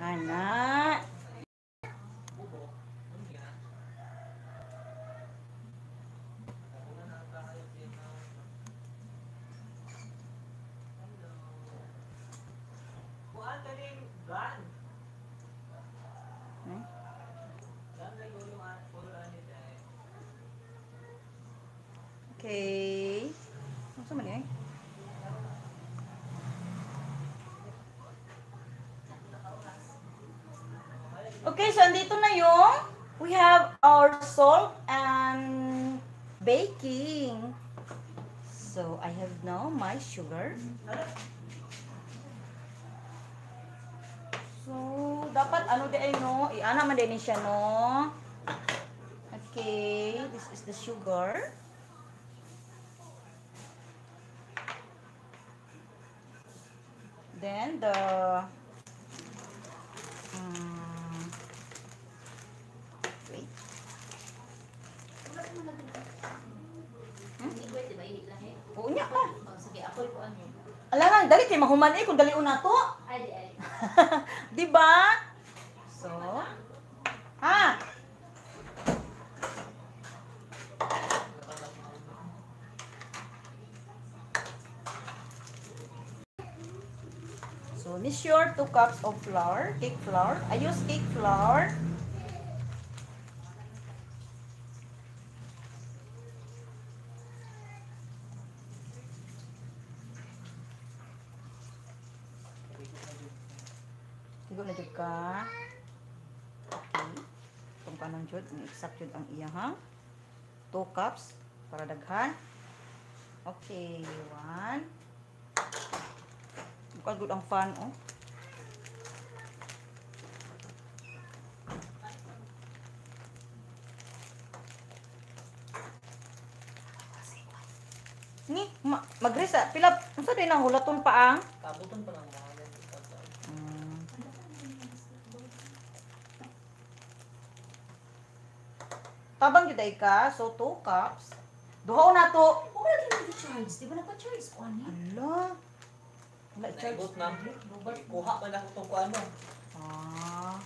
Ana. Hmm? Okay. Ano sa man eh? Okay, so andito na yung we have our salt and baking. So, I have now my sugar. So, dapat ano di ay no, iana man din siya no. Okay, this is the sugar. Then the um, wait. Hindi pwede ba ihit lang eh? Oo niya ka. Oh, sige, ako po ano. Alangan, mahuman eh kung dali una to. Ay, di ay. Di ba? So, ha? So, measure 2 cups of flour, cake flour. I use cake flour. Tigo na jud ka. Okay. Itong kanang jud, ang exact jud ang iya ha. 2 cups daghan. Okay, one. Bukan good ang fan oh. Ni, ma magrisa, pila, unsa din ang hulaton pa ang? Kabuton pa lang. Mm. Tabang ay ka, so 2 cups. Duhaw na to. Wala din yung charge. Di ba nagpa-charge ko ano? Ala. Wala charge. Naibot na. Kuha pa na itong kuha mo. Ah.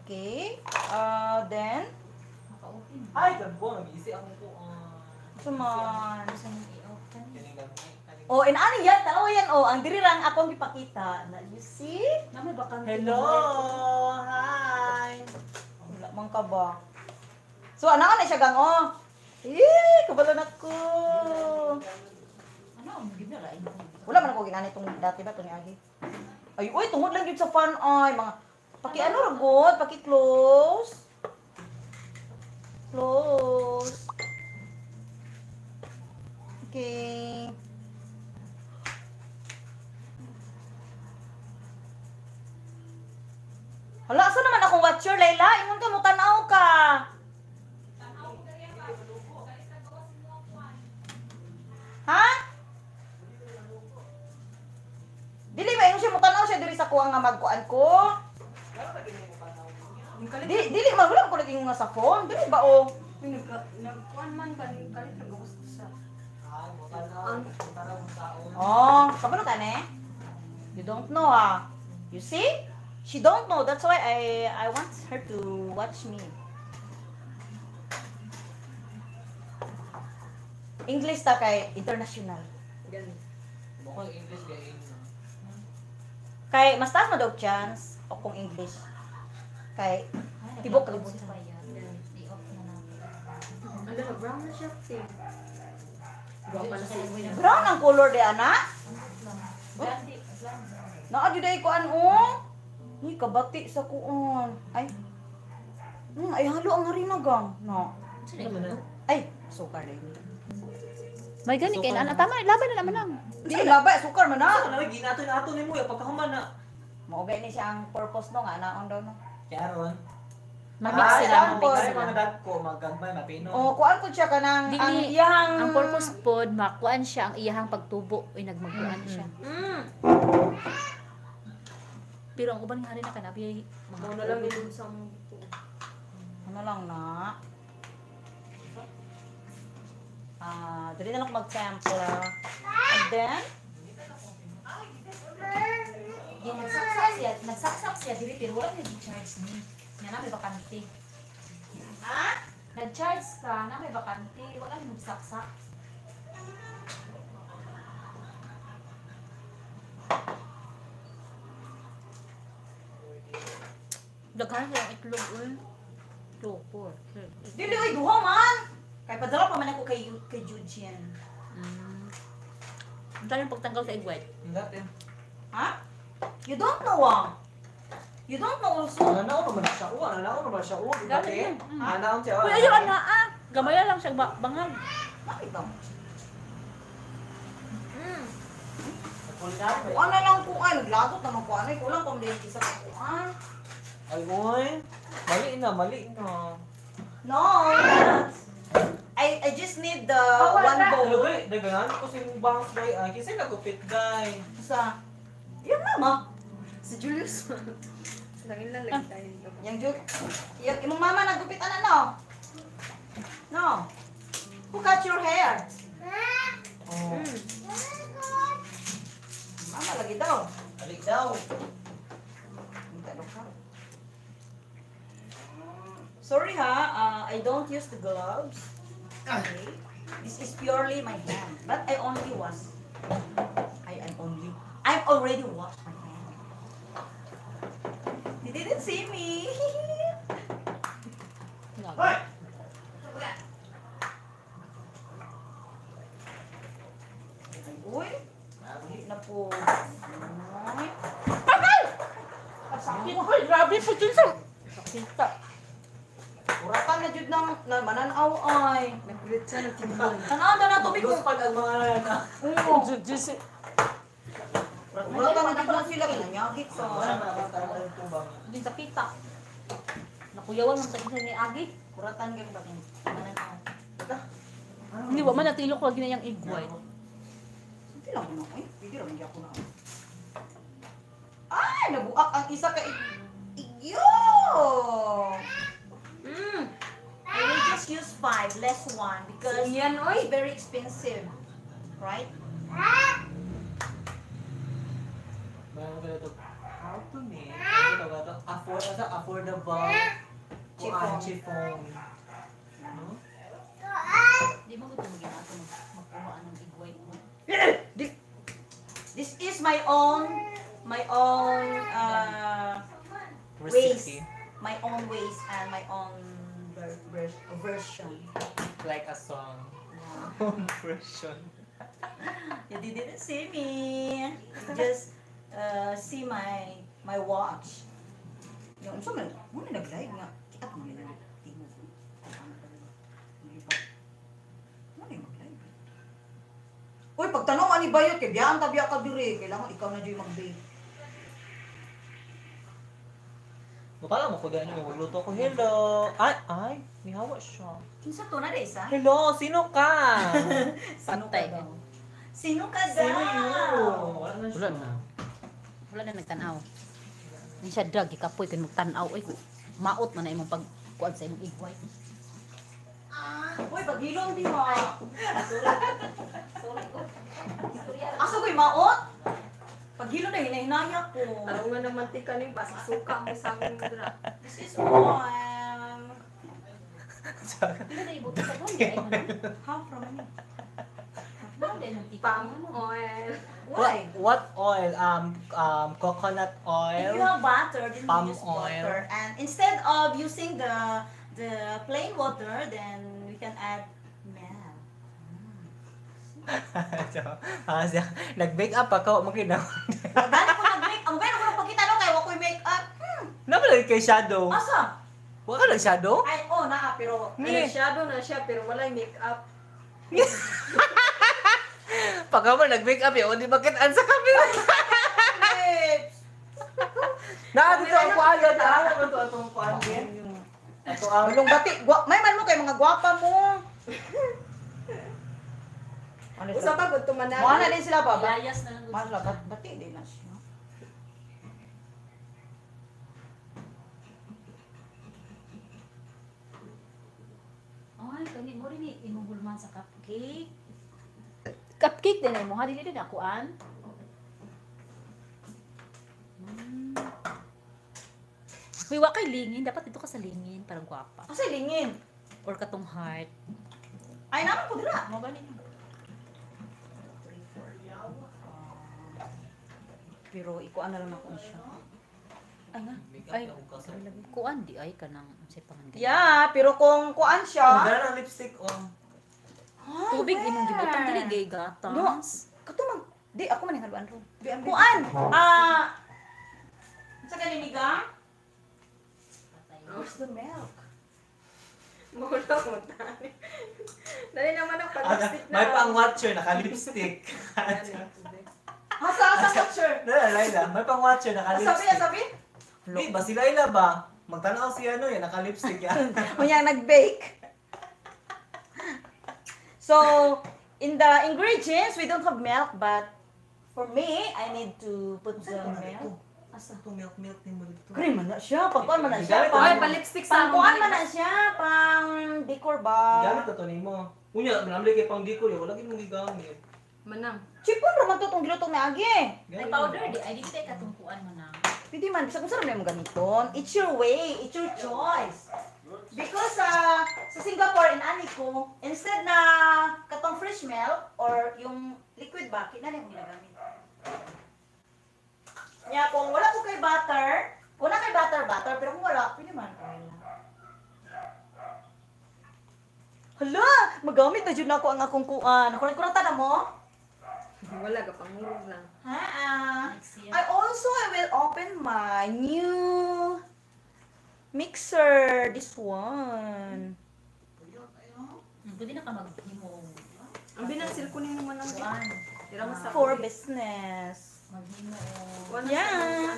Okay. Uh, then, Maka-open. Ay, gabo. Nag-iisi ako nito. ah, suman. Gusto mo. Kining- Oh, and ano yan? Tanawa yan. Oh, ang diri lang akong ipakita. Na, you see? Mami, baka Hello! Hi! Wala man ka ba? So, ano na siya gang, oh. Eh, kabalan ako. Ano, hindi na lain ko. Wala man ako ginani itong dati ba, itong agi. Ay, uy, tungod lang yun sa fan, ay, mga, paki ano, ragot, paki close. Close. Okay. Hala, asa naman akong watcher, Layla? Ingon ka mo, tanaw ka. Ha? Dili ba yung siya mo tanaw siya diri sa kuha nga magkuan ko? Di dili man wala ko naging nga sa phone. Dili ba o? Nagkuhan man ka, kalit sa. Mutanaw ang taon. Oh, kabalo ka ne? You don't know ah. You see? She don't know. That's why I I want her to watch me. English ta kay international. Ganun. Mukhang English gain. Kay mas taas mo daw chance o kung English. Kay Tibok kalibot na. Ano, brown na siya. Brown pa na sa iwi na. brown ang color di ana. Blandi. Naa jud ay kuan o. Ni kabati sa kuon. Ay. Hmm, ay halo ang harina gang. No. Na? Ay, sukar din. May gani kay na tama laban na naman lang. Di laba sukar man na. na, ginato na ato ni mo. Pagkahuman na. Mao ni siya ang purpose no nga naon daw no. Karon. Mamix Ay, sila, ang purpose. Ay, mga dad ko, magagmay, mapino. Oh, kuan ko siya kanang Dili, ang iyang Ang purpose pod makuan siya ang iyahang pagtubo uy nagmagkuan siya. Mm. Pero ang uban nga rin na kanabi mga Mo na lang sa ano lang na. Ah, dali na lang mag-sample. ah. And then Di nagsaksak siya, nagsaksak siya dili pero wala niya di-charge ni. Nga na may bakante. Ha? Nag-charge ka na may bakante, wala niya magsaksak. Daghan siya ang itlog ul. Six. Dili ay duha man. Kay padala pa man ako kay kay Jujian. Mm. Ang tayo pagtanggal sa igwet. Natin. Ha? You don't know ah. You don't know also. Nananaw naman siya. Oo, nananaw naman siya. Ba te? yun. Mm. Nananaw siya. Uy, ayaw na ah. Gamaya lang siya ba- bangag. Nakita mo. Mm. Ba? Kuan na lang ko ay naglatot naman ko ano ko lang kung dili sa kuan. Ay, oy. Mali na, mali na. No. I I just need the Oh, one. Ano bowl. ba? Dagangan ko si bangs guy. Ay, kasi nagupit guy. Sa Yan mama. Si Julius. Langin lang lang tayo dito. Yang Jul. Yang imong mama nagupit ana no? No. Who cut your hair? Oh. Mm. Mama lagi daw. Alik daw. Ka. Sorry ha, uh, I don't use the gloves. Okay. This is purely my hand. But I only wash. I am only. I've already washed my hand. You didn't see me. Hoy! Uy, hindi na po. Ay. Sakit. Uy, eh. grabe po dun sa... Sakita. Kuratan na jud ng na mananaw ay. Tanaw na na tubig ko. Pag ang mga na. Oo. Diyos. Kuratan na jud na sila kinanyagit. Wala tubang. Din sa kita. Nakuyawan mo sa isa ni Agi. Kuratan gyud ba. Hindi wa man natilok lagi na yung igway. Hindi lang ko na. Ay, hindi lang ako na. Ay, nabuak ang isa ka ig- igyo. I will just use five, less one because Yan, it's very expensive. Right? Meron ka dito. How to make? Ano ito? Afford, asa, affordable. Chiffon. Chiffon. Chiffon. No? Di mo gusto mo ginagawa mo ng igway mo. This is my own, my own, uh, Recipe. my own ways and my own ver- ver- version. Like a song. Version. You didn't see me. Just uh, see my my watch. Yung so man, mo na nag-live nga. Kita mo nila tingog. Uy, pagtanong ani bayot kay biyan ta biya ka diri, kailangan ikaw na joy mag-bake. Mukala mo ko dahil may magluto ko. Hello. Ay, ay. May hawa siya. Kinsa to na day sa? Hello, sino ka? Sino ka Patay. daw? Sino ka daw? sino yun? Wala na siya. Wala na. Wala na nagtanaw. Hindi siya drag, ikapoy kay magtanaw. Ay, maot man na imong pagkuan sa imong igway. Uy, paghilom di mo. Asa ko'y maot? Paghilom na hinahinaya ko. Alam nga ng mantika ni basa suka mo sa akin dra. This is one. Hindi na sa. Ay, mo na. How from me? Ang tika Palm mo. oil. What, Why? what oil? Um, um, coconut If oil? you have butter, then Palm use oil. butter. And instead of using the the plain water, then we can add. ah, siya. Nag-bake up ako. Magkina. Gani ko nag-make. Ang gani ko nagpakita no kay wako'y make up. Hmm. Naman kay shadow. Asa? Wala ka nag-shadow? Ay, oh, naa, pero... Ay, shadow na siya pero wala makeup. Pagka mo nag-make up yun, di bakit an sa camera? Lips. Na, dito ang kuhan yun. Tara mo ito atong kuhan yun. Ito ang... Bulong bati. Gwa, may man mo kay mga gwapa mo. Ano Usa pa gud tumanan. Mga na din sila ba? Layas na lang. Mas lang, bat- bati din na siya. Ay, kani mo rin imong bulman sa cupcake. Cupcake din ay mo, ha? Dili din ako an. Uy, wa kay lingin. Dapat dito ka sa lingin. Parang gwapa. Asa lingin? Or katong heart. Ay, naman po dira. Mo gani Pero ikuan na lang ako siya. Ay nga. Ay. Kuan di ay ka nang sa pangan ganyan. Yeah, pero kung kuan Oh, siya. dala ng lipstick oh. Tubig imong gibutang dili gay gatas. Katumang. Di, ako man yung haluan ro. Kuan. Ah. Sa kaninigang? Where's the milk? Mahulog mo tani. Dali naman ang pag-lipstick na. may pang watcher naka-lipstick. Hasa, hasa, picture. Dala, Laila, may pang watcher Sabi, naka-lipstick. sabi. Di ba si Laila ba? Magtanaw si ano yan, naka-lipstick yan. Kanya nag-bake. So, in the ingredients, we don't have milk, but for me, I need to put the milk. Asa? Ito, milk, milk ni mo dito. Cream man na siya, pangkuan man na siya, Gamit Ay, pang, pa-lipstick sa pangkuan man na siya, pang decor ba? Gamit na to ni mo. Unya, manamli kay pang diko, wala gid mong gigamit. Manang. Chipon raman to itong giluto na agi. Ay Gamit powder mo. di ay di tay katong kuan mo na. Pwede man, bisa kung saan mo ganiton. It's your way, it's your choice. Because uh, sa Singapore in Aniko, instead na katong fresh milk or yung liquid ba, kina na yung ginagamit. Kaya kung wala ko kay butter, kung na kay butter, butter, pero kung wala, pwede man oil lang. Hala, magamit na dyan ako ang akong kuan. Nakulat-kulatan na mo? Wala ka pangurog lang. Ha? I also I will open my new mixer. This one. Pwede na ka maghimo. Ang binansil ko niyo naman ang Kuan. Tira mo sa For business. Maghimo. Yeah.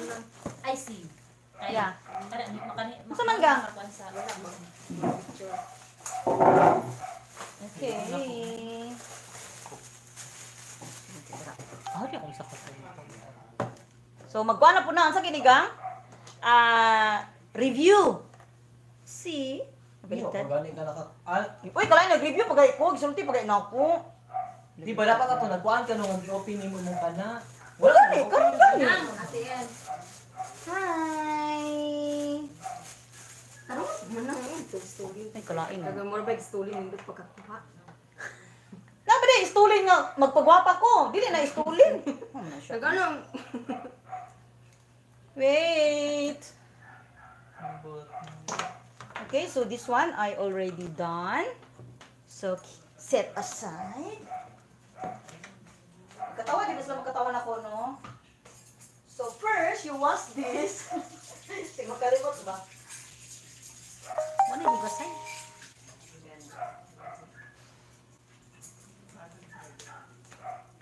I see. Yeah. Kada ni makani. Sa Okay. Di ako isa ka sa So magkuha na po na sa kinigang. Ah, review. Organic ka naka... Ah, Uy, kalay nag-review pagay ko, gisulti pagay na ako. di ba dapat ato nagkuhan ka nung i-open mo mong kana? Wala ni, karon gani. Ate yan. Hi. Tarong, manang yun. Story. Ay, kalain. Mo ba story nindot pagkakuha. Na ba di istulin nga magpagwapa ko. Dili na istulin. Na. Taganong. Wait. Okay, so this one I already done. So set aside. Katawa, di sila magkatawan ako, no? So first, you wash this. Sige, magkalimot ba? Ano yung gasay?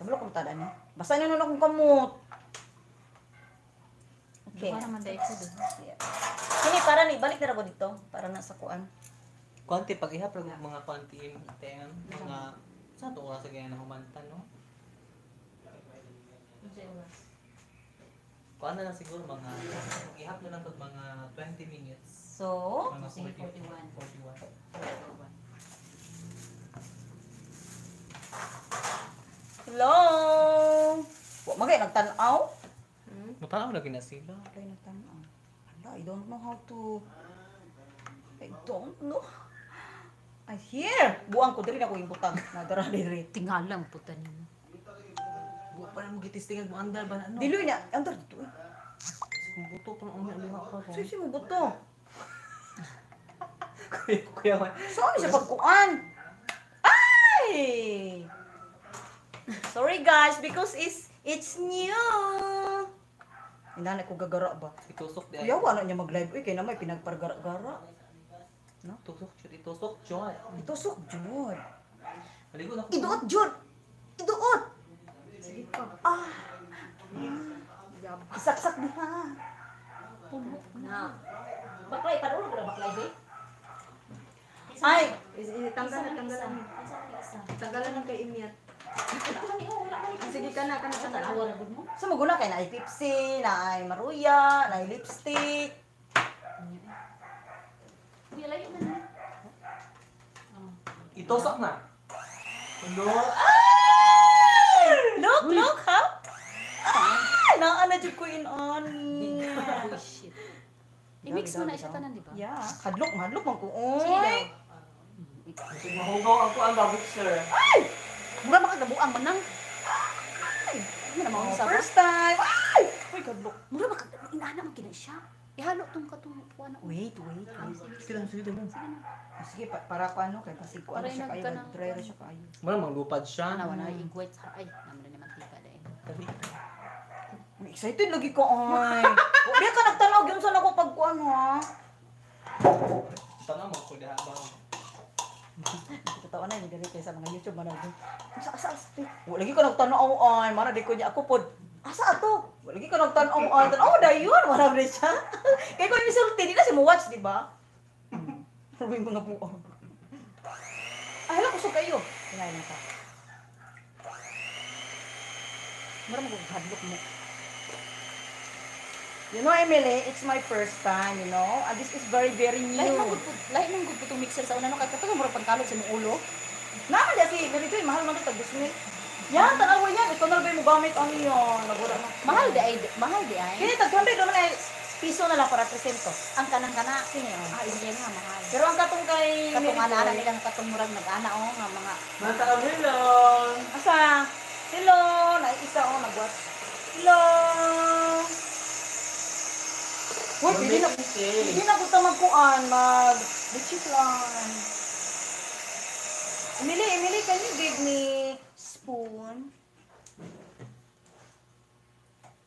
Kabalo kong tada ni. Basta nyo nun akong kamot. Okay. Para man dai sa doon. Kini, para ni, balik na ako dito. Para na sa kuan. Konti pag ihap lang mga konti ten mga sa to oras kaya na humanta no. Kuan na lang siguro mga ihap na lang pag mga 20 minutes. So, Mga Sige, 40, 41. 41. Hello! Wa magay nagtanaw? Matanaw na gina sila. Wala nagtanaw. Hala, I don't know how to... I don't know. I hear! Buang ko, dili na ko yung butang. Nadara diri. Tingalang puta nimo. Wa pa mo gitistingan mo andar ba ano? Dili na, andar dito eh. buto pa ang liha ka ko. Sisi mo buto. Kuya kuya. Saan siya pagkuan? Ay! Sorry guys, because it's it's new. Inanay ko gagara ba? Itusok di. Kuya, wala niya mag-live. Uy, kaya na may pinagpargara-gara. Tusok chud itusok chud. Ito sok, Jud. Aligo na ko. Iduot, Jud! Iduot! Sige pa. Ah! Gab. Isaksak diha. Na. Baklay pa ulo baklay ba? Ay! Tanggalan, tanggalan. Tanggalan ng kay Imyat. Sige ka na, ka na, ka na. Tanawa na gud mo. Sa maguna kay na ay Pepsi, na ay Maruya, na ay lipstick. Kuya layo na. Itusok na. Hello. Look, look, ha? Ah! Naa na jud ko in on. Oh shit. I-mix mo na siya tanan, di ba? Yeah, hadlok, hadlok man ko. Sige daw. Oy! Mahugaw ako ang bagit sir. Mura makagabuang man nang. Ay, ano na Oh, mga sa first time. Ay! Uy, kadlok. Mura maka inaana man kina siya. Ihalo tong katong kuan. Wait, wait, wait. Sige lang, sige lang. Sige, pa, para ko ano, kay kasi ko ano Para siya kayo, dry ra siya kayo. Mara maglupad siya. Ana wala igwit sa ay naman ni mantika dai. Excited lagi ko, ay. Huwag ka nagtanaw, yun sa ako pagkuhan, ha? Tanaw mo ko diha ba? Totoo na, hindi rin sa mga YouTube man natin. Asa, asa, asa, Wala lagi ko nagtanaw, ay. Mana, di ko niya ako pod. Asa ato? Wala lagi ko nagtanaw, ay. Tanaw, dayon. Mana, rin siya. Kaya ko yung misulti, di na si mo watch, di ba? Sabi mo na po. Ay, hala, kusog kayo. Kinain na ka. Mara mo kung hadlok mo. You know, Emily, it's my first time, you know. And this is very, very new. Lahi man gud lahi man gud tong mixer sa una no kay katong mura pangkalog sa ulo. Naman dyan si, ganito eh, mahal man ito, tag mil. Yan, tanawa yan. Ito na ba mo gamit ano yun? Nagura na. Mahal di ay mahal di ay. Kini, tag 200 naman ay piso na lang para presento. Ang kanang kana Sige, oh. ah hindi nga mahal. Pero ang katong kay Katong Mary ana Joy- nilang katong murag nag-ana oh nga mga Mata ka melon. Asa? Hello! Naisa ako nag-watch. Hello! Uy, hindi na, hindi na ko magkuan, mag lang. Emily, Emily, can you give me spoon?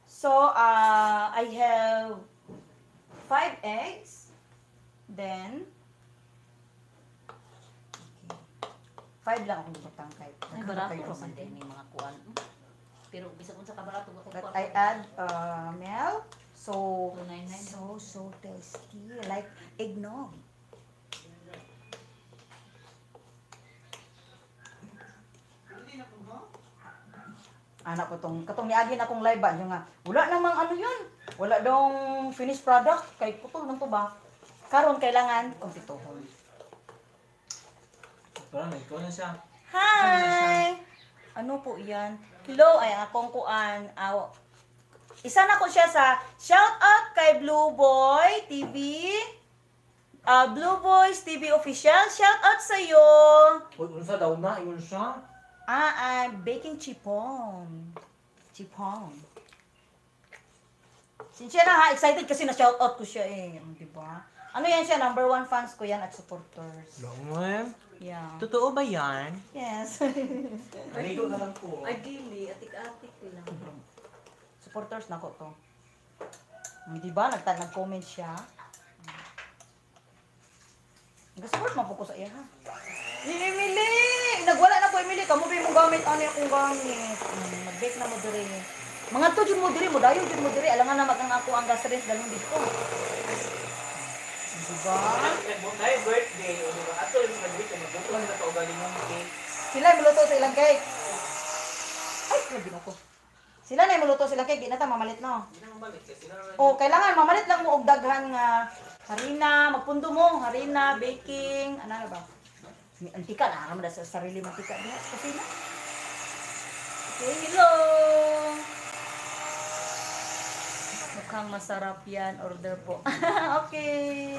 So, uh, I have five eggs. Then. Five lang akong butang kahit. ay barato ra man din may mga kuan. Pero bisag unsa ka barato ko But I add uh, milk. So, 299. so, so tasty. Like eggnog. Anak ko tong, katong niagi na akong live ba, yung nga, wala namang ano yun. Wala dong finished product. Kay putol nang to ba? Karon kailangan kumpituhon. Parang may na siya. Hi! Ano po yan? Hello, ay akong kuan. Aw. Isa na ko siya sa shout out kay Blue Boy TV. Ah, Blue Boys TV official. Shout out sa iyo. Uy, unsa daw na, siya. Ah, I'm baking chipon. Chipon. Sincere na ha, excited kasi na shout out ko siya eh, di ba? Ano yan siya, number one fans ko yan at supporters. Longan? Yeah. Totoo ba yan? Yes. Naligo na lang po. Ay, gili. Atik-atik lang. Supporters na ko to. Mm, Di ba? Nag-comment siya. Nag-support man po ko sa iya ha. Emily! Nagwala na ko Emily. Kamu ba mo gamit? Ano yung akong gamit? Mm, Nag-bake na mo diri. Mga to dyan mo diri. Mo dayo dyan mo diri. Alangan na magang ako ang gas rinse dalhin dito. Di ba? Dahil birthday, diba? Ato yung nag-birthday, magbuto lang na galing ng cake. Sila yung muluto sa ilang cake. Ay, grabe na ko. Sila na muluto sa ilang cake. Di na ta mamalit no. Hindi na mabalik kasi na O, kailangan mamalit lang mo og daghan nga harina, magpundo mo, harina, baking, ano na ba? Ni antika na naman sa sarili mantika diha sa kusina. Okay, hello. Mukhang masarap yan. Order po. okay.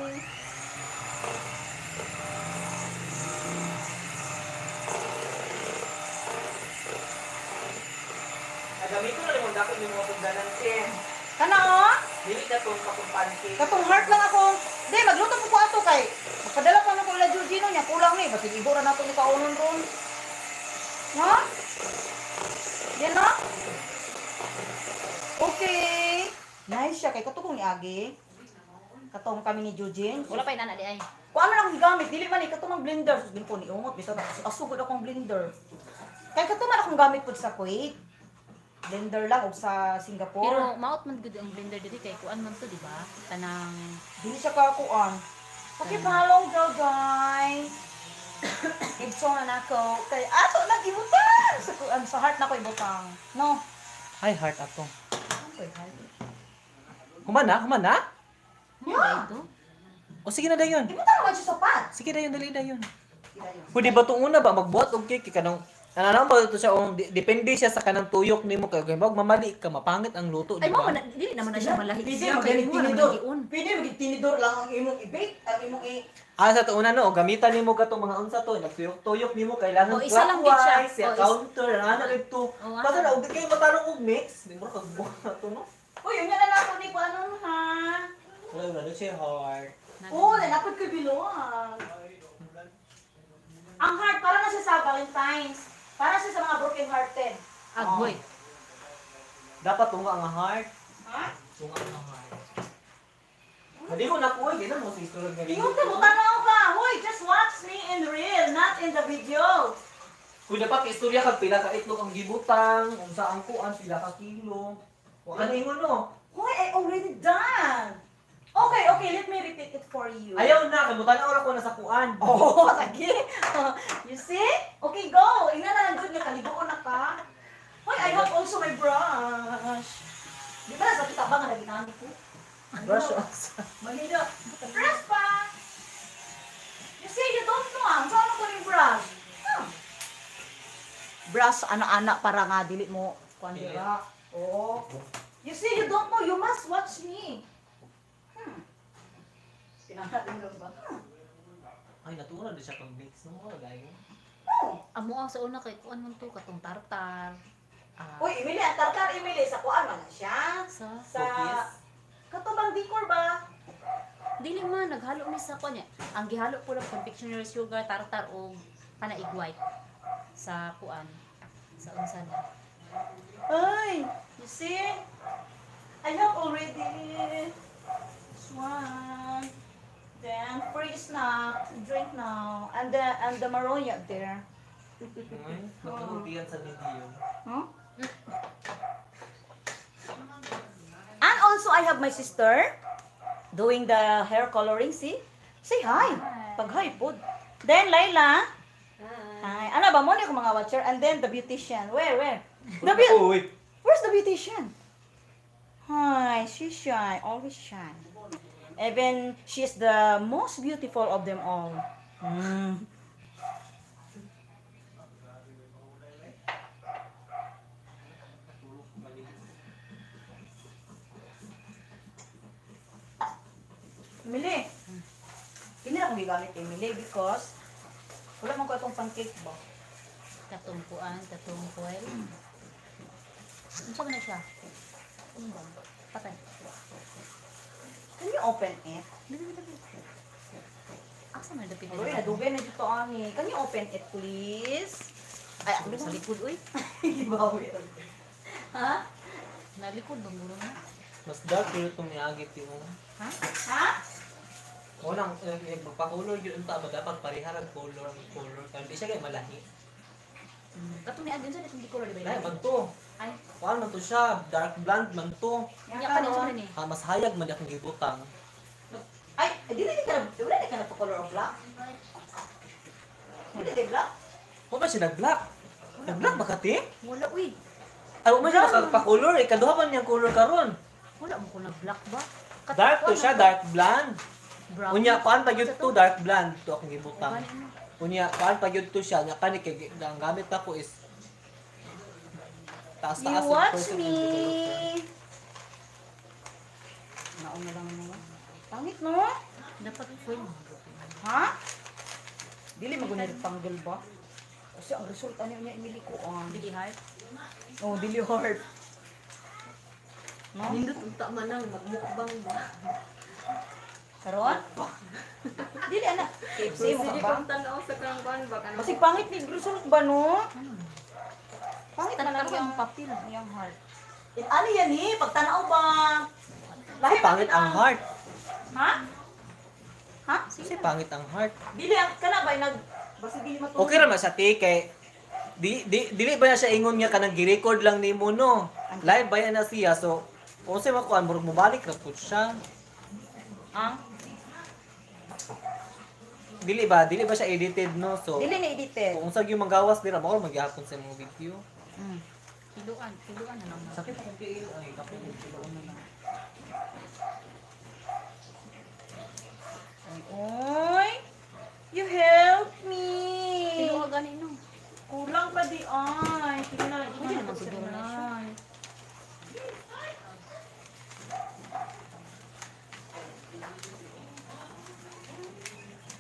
Nagamitin na mo dapat yung mga pagdanan sin. Kana o? Dili na itong kakumpanti. Katong heart lang ako. Di, magluto mo ko ato kay. Magpadala pa na ko ila Georgino niya. Kulang ni. Basig ibo ra nato ni kaunon ron. No? Yan no? Okay. Nice siya. Kay katong ni Agi. Katong kami ni Eugene. Wala pa inana di ay. Kung ano lang gigamit, dili man ni katong ang blender. Ginpo ni umot bitaw na asugod akong blender. Kay katong man akong gamit pud sa Kuwait. Blender lang og sa Singapore. Pero maot man gud ang blender diri kay kuan man to di ba? Kanang Dili siya kakuan. Pakipalong daw, guys. Ibsong na nako. Kay ato na ibutang. Sa kuan sa heart na ko ibutang. No. Hi, heart ato. Kumana, kumana? mo ba ito? O sige na dayon. Ibutang siya sa pat. Sige dayon, dali dayon. Pwede ba itong una ba magbuhat og cake kanang Ano naman ba ito siya, um, di- depende siya sa kanang tuyok nimo kay kay mag mamali ka mapangit ang luto, Ay di mo ba? man dili naman na siya malahi. Pwede mo kay mo naman tinidor. Pwede mo tinidor lang ang imong i-bake, ang imong i... Ah, sa tuuna no, gamitan nimo katong mga unsa to, nagtuyok-tuyok nimo kailangan O, isa lang gid siya. clockwise, siya O, is- counter, ano dito. O, ano? Basta na ug di kayo matarong og mix, di mo kag na to no. Uy, yun na lang ni ko ano ha. Wala na do siya hard. Oo, oh, nanapod ko biluang. Ang heart, para na siya sa Valentine's. Para siya sa mga broken hearted. Agoy. Dapat tunga ang heart. Ha? Tunga ang heart. Hindi mo nakuha, di na mo sa nga Tingog ka mo, tanaw ka. Hoy, just watch me in real, not in the video. Kung dapat istorya kag pila ka itlog ang gibutang, unsa ang kuan pila ka kilo. Wa ano ingon no? Hoy, I already done. Okay, okay, let me repeat it for you. Ayaw na, kamutan na ora ko na sa kuan. Oh, lagi. you see? Okay, go. Ina na lang doon nga kalibuon na ka. Hoy, I have also my brush. Di ba sa kita ba nga naginamit ko? Brush off. Mahida. Brush pa. You see, you don't know. Ang saan ko yung brush? Huh. Brush, ana-ana para nga dili mo. Kuan diba? Oo. You see, you don't know. You must watch me. Din ba? Ay, natuwa na siya pag mix no, gayo. Amo ang sa una kay kuan man to katong tartar. Ah, Uy, Emily, ang tartar, Emily, sa kuan man na siya. sa Sa... Cookies? Katubang decor ba? dili man naghalo mi sa kuan niya. Ang gihalo po lang confectionery sugar, tartar o panaig white sa kuan. Sa unsa na. Ay, you see? I have already this one. Then free snack, drink now, and the and the maroya there. Ay, magtututian sa video. Huh? And also I have my sister doing the hair coloring. See? Say hi. Pag hi po. Then Layla. Hi. Ano ba mo ni mga watcher? And then the beautician. Where, where? The Uy, Where's the beautician? Hi, she's shy, always shy. Even she's the most beautiful of them all. Mm. Emily, hindi na akong gigamit kay Emily because wala man ko itong pancake ba? Katong kuan, katong foil. Unsa man na siya? Ano ba? Patay. Can you open it? Asa man dapit Uy, nadugay na dito ani. Can you open it please? Ay, ako Sa likod uy. Gibawi. Ha? Nalikod ba muro na? mas dark pero itong niagit yung Ha? Ha? Unang, eh, magpa-color yun ta ba dapat pariharag color ang color. Kaya di siya kay malahi. Katong ni agin sa ditong di color di ba? Dahil man to. Ay, Kuan man to siya, dark blonde man to. Nya ka ni. Ah, mas hayag man akong gibutang. Ay, di na ka wala na ka na pa color of black. Hindi di black. Wa ba siya nag-black? Nag-black ba kati? Wala uy. Ay, man siya nakagpa-color. Eh, kaduha man niyang color karon. Wala mo ko nag-black ba? Dark to kuan siya, dark blonde. Brown. Unya, paan pa yun to, dark blonde. To akong gibutang. Mo. Unya, paan pa yun to siya. Nga kani, kay, ang gamit ako is taas You taas watch me. Nauna lang mo. Pangit no? Dapat foil. Ha? Dili magunit panggil ba? Kasi ang result ano niya imili ko on. Dili heart. Oh, dili hard. No? Nindot unta man ang magmukbang ba. Karon? dili ana. KFC mo Sige ba? kung tanaw sa kang kuan ba Kasi pangit ni result ba no? Pangit na lang Tanang yung papel. yung heart. Eh, ano yan eh? Pagtanaw ba? Kasi pangit ang heart. Ha? Ha? Kasi pangit ang heart. Dili ang kana ba nag basta dili matulog. Okay ra man sa ti kay di, di, dili ba na siya ingon niya kanang gi-record lang nimo no. Live ba yan na siya so kung sa makuan murag mobalik ra pud siya. Ang Dili ba? Dili ba siya edited no? So dili na edited. kung sa gyud magawas dira mao magyapon sa mga video. Mm. Kiluan, kiluan na lang. Sakit akong kiil ay kapag kilo na lang. Oy! You help me! Kiluan gani no. Kulang pa di ay. Tingnan na lang. Pwede naman siguro na siya.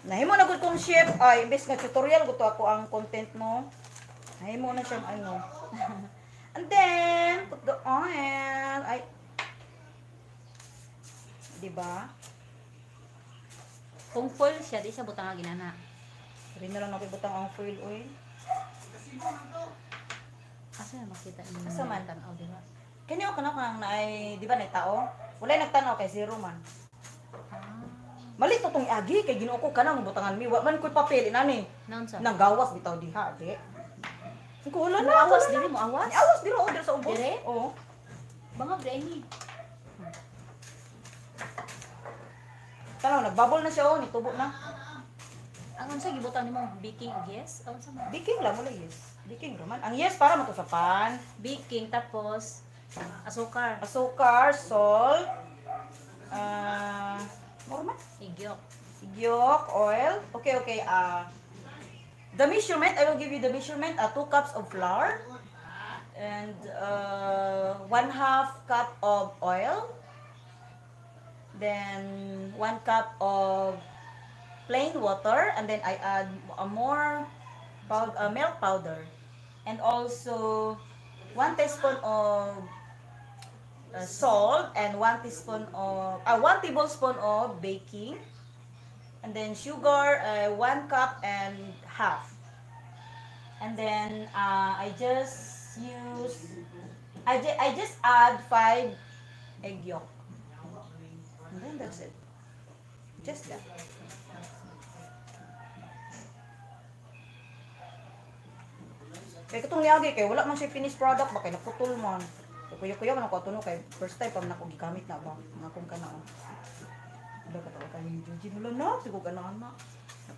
Nahimo na gud kong chef ay imbes nga tutorial gusto ako ang content mo. Nahimo na siya ano. And then put the oil. Ay. Di ba? Kung full siya, di siya butang nga ginana. Rin na lang nakibutang ang foil oil. Asa na makita ni Asa man? tanaw, di ba? Kani ako na kang na ay, di ba na tao? Wala nagtanaw kay zero man. Ah. Mali to tong agi kay Ginoo ko kanang butangan mi. Wa man ko'y papel inani. Nang gawas bitaw diha, di. Wala Mo na. awas wala diri mo awas? Awas diro order sa ubos. Dire? Oo. Bangag dai ni. Tanaw nagbubble na siya oh, nitubo na. Ang unsa gibutang nimo baking yes? Ang unsa man? Baking lang mula yes. Baking raman. Ang yes para mo to sa pan. Baking tapos asukar, Asukar, salt, ah, uh, igyok. Igyok, oil. Okay, okay. Uh, the measurement, I will give you the measurement. Uh, two cups of flour. And uh, one half cup of oil. Then one cup of plain water. And then I add a more pow- uh, milk powder. And also one teaspoon of uh, salt and one teaspoon of uh, one tablespoon of baking and then sugar uh, one cup and half. And then uh, I just use I, ju- I just add five egg yolk. And then that's it. Just that. Kaya katong niyagi kay wala man siya finished product ba kay naputol man? Kuya kuya man ako tuno kay first time pa man ako gigamit na ba? Nga kung kana oh. Wala ka tawa kayo yung Junjin wala na sigo ka na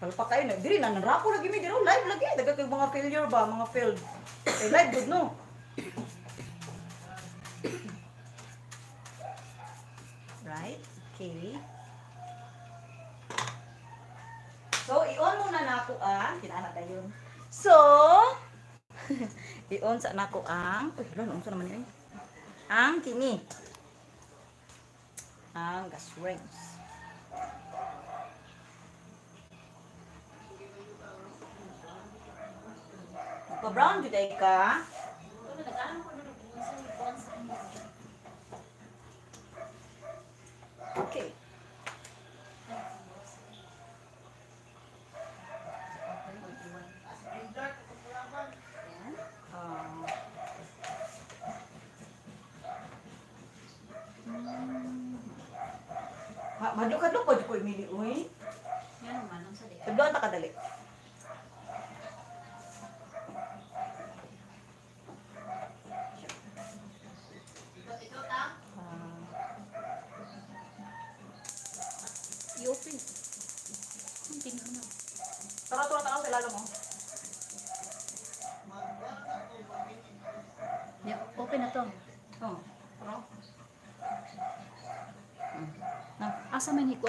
napalpa kayo na. Diri na nanrapo lagi mi. Diri oh, live lagi. Daga kay mga failure ba? Mga failed. Eh live good no? Right? Okay. So i-on muna na ako ah kinana dayon so i-on sa nako ang uy wala unsa naman yun? Ang kini. Ang gas rings Pa-brown jud ay ka. Okay. Ah. Ma madukad-lukad ko imili uy. Yan naman ang sa di. Tabloan ta kadali. Ah.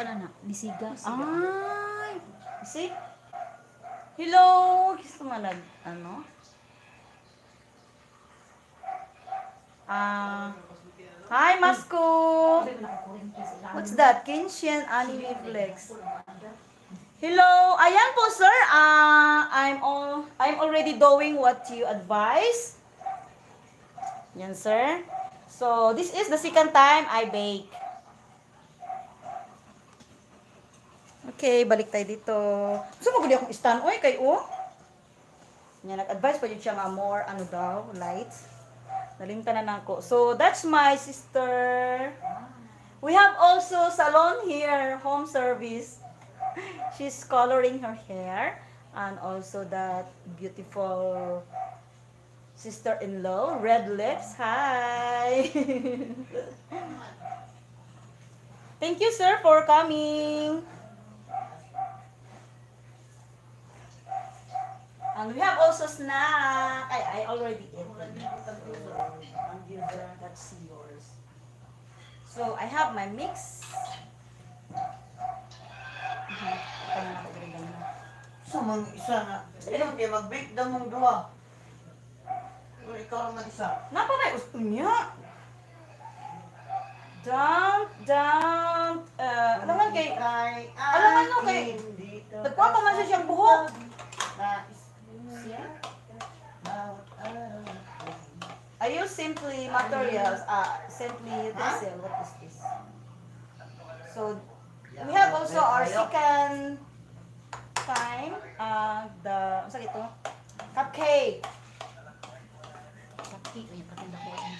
Hikuan na Nisiga. Ay! See? Hello! Gusto mo nag, ano? Ah, hi, Masko! What's that? Kinshian Anime Flex. Hello! Ayan po, sir. Ah, I'm all, I'm already doing what you advise. Yan, sir. So, this is the second time I bake. Okay, balik tayo dito. Gusto mo gudi akong stand oy kay o? Nya nag-advise pa yun siya nga more ano daw, lights. Nalimtan na nako. So that's my sister. We have also salon here, home service. She's coloring her hair and also that beautiful sister-in-law, red lips. Hi. Thank you sir for coming. And we have also snack. I, I already ate it. That's yours. So I have my mix. Na. Sa mga isa na. Ilan kaya mag-bake daw mong duha. ikaw naman isa. Napa na gusto niya? Don't, don't, uh, alam man kay, alam ano kay, nagkuha pa man siya siyang buhok. Siya? I use simply materials, uh, simply utensil. What is this? So, we have also our second time, uh, the, sa ito? Cupcake. Cupcake. Ay, patinda ko ang.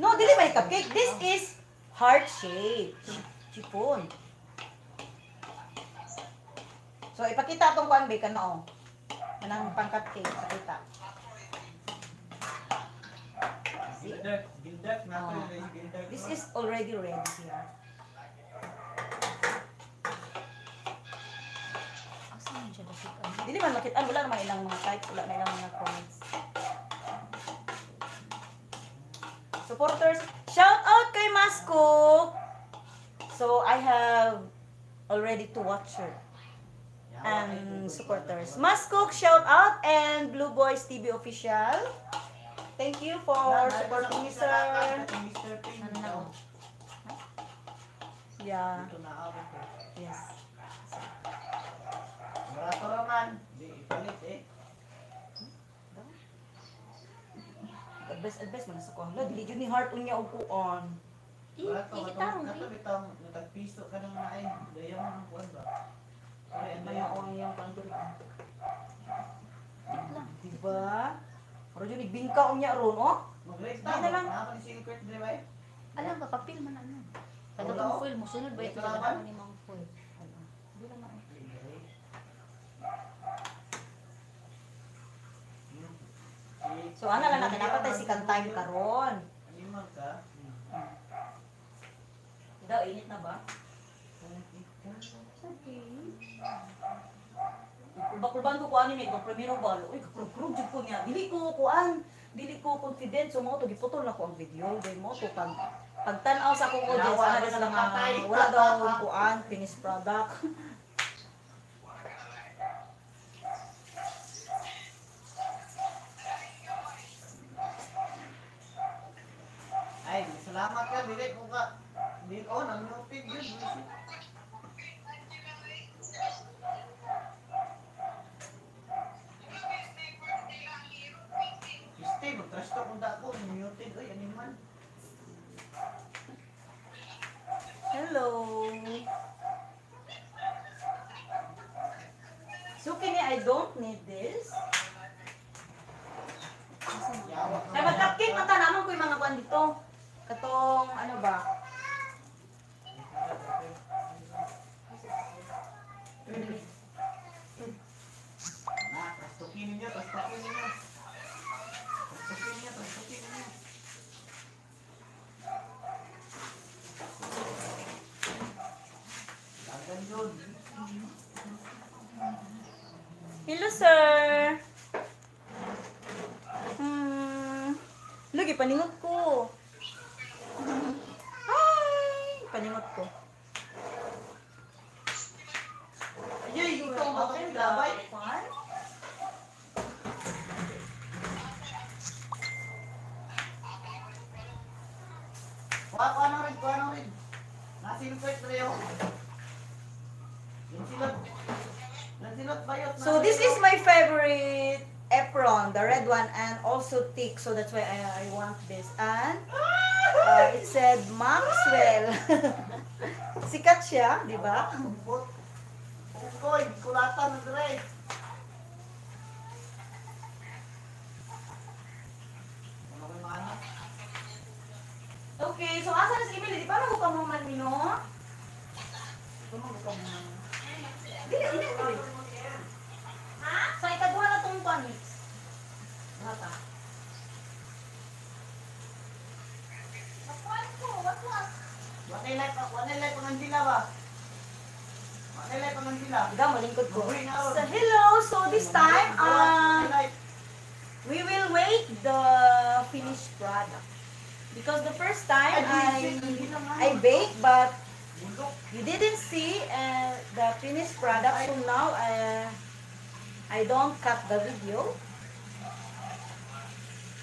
No, dili may cupcake. This is heart shape. Chipon. So, ipakita itong kuan ba kana oh. Kanang pang cupcake, pakita. Gildak, gildak na ako Oh. This is already ready here. Asa man siya dakit ano? Dili man makita, wala naman ilang mga type, wala na ilang mga comments. Supporters, shout out kay Masko. So, I have already two watcher and supporters. Maskok, shout out, and Blue Boys TV official. Thank you for supporting me, sir. Yeah, yes. Barato naman. Di ipalit eh. Advice, advice man sa ko. Hala, dili yun ni heart unya og kuon. Ikitarong eh. Katapitang natagpiso ka ng naay. Daya mo ng kuwan ba? Kaya ang daya ko. Mayaon yung panduri. Tik lang. Diba? Pero yun, igbingka unya ron, oh. Mag-raise Di na lang. Nakaka ni secret di ba eh? Alam ka, papel man ano. Kada oh. foil mo, sunod ba ito? Kada mo ni mga foil. Di naman, eh. So, ano lang natin, napatay si Kantime karon. Animal ka? Daw, init na ba? Bakulban ko kuan ni ko primero balo. Uy, kakurog jud ko niya. Dili ko kuan, dili ko confident so mo to giputol na ko ang video. Dahil mo to pag pagtan-aw sa akong audience, ana nga, patay. wala daw kuan, finished product. Ay, salamat ka. Dili ko ka. Dili ko, nang-nupig yun. Stay, mag-trash talk kung dako. Muted, oy, animal. Hello. So kini I don't need this. Yawa ka. Ay magkakit mata naman ko yung mga kuan dito. Katong ano ba? Trash talkin ninyo, trash talkin ninyo. Lagan yun. Hello sir. Hmm. Lagi paningot ko. Hi. Paningot ko. Ayay, ito ang mga gabay. Fun. Kuha, kuha na rin, kuha na rin. Nasilpet na yun. Yung silot. Nasilot bayot. So this is my favorite apron, the red one, and also thick. So that's why I, I want this. And uh, it said Maxwell. Sikat siya, di ba? Ukoy, kulatan na dire. Okay, so asa na si Emily? Di ba ka mo man mino? Ba mo man? Dili, dili, dili. Ha? Sa ikaduha na tong. Bata. Nakuan ko, what was? Wanilay pa, wanilay pa ng sila ba? Wanilay pa ng sila. Ikaw, malingkod ko. So, hello. So, this time, um, we will wait the finished product. Because the first time, I, I baked, but you didn't see uh, the finished product. So now, uh, I don't cut the video.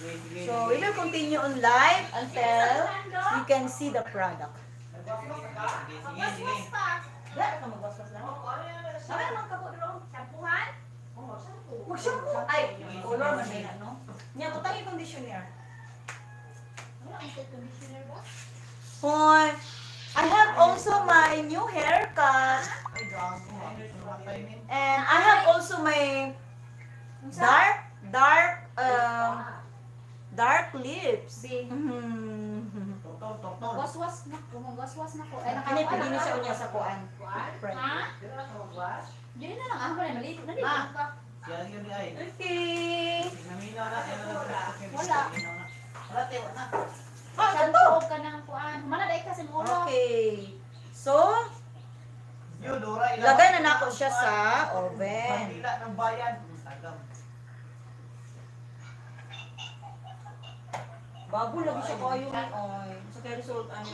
So, we will continue on live until you can see the product. Hoy, I have also my new haircut. And I have also my dark, dark, um, dark lips. Mhm. Toktok, toktok. Magwaswas na ko, magwaswas na ko. Ay, Kani pwede ni siya unya sa kuan. Ha? Dili na lang ako na maliit. Nalito Ah. ka. Yan yun ay. Okay. Naminaw na. Na. Wala. Wala. Ah, Sa ganito. loob ka ng kuan. Mana dai ka sa ulo. Okay. So, Yun, Dora, ilaw. lagay na nako siya sa oven. Pagdila ng bayan. Bago lagi siya kayo ni oy. Sa kay result ano.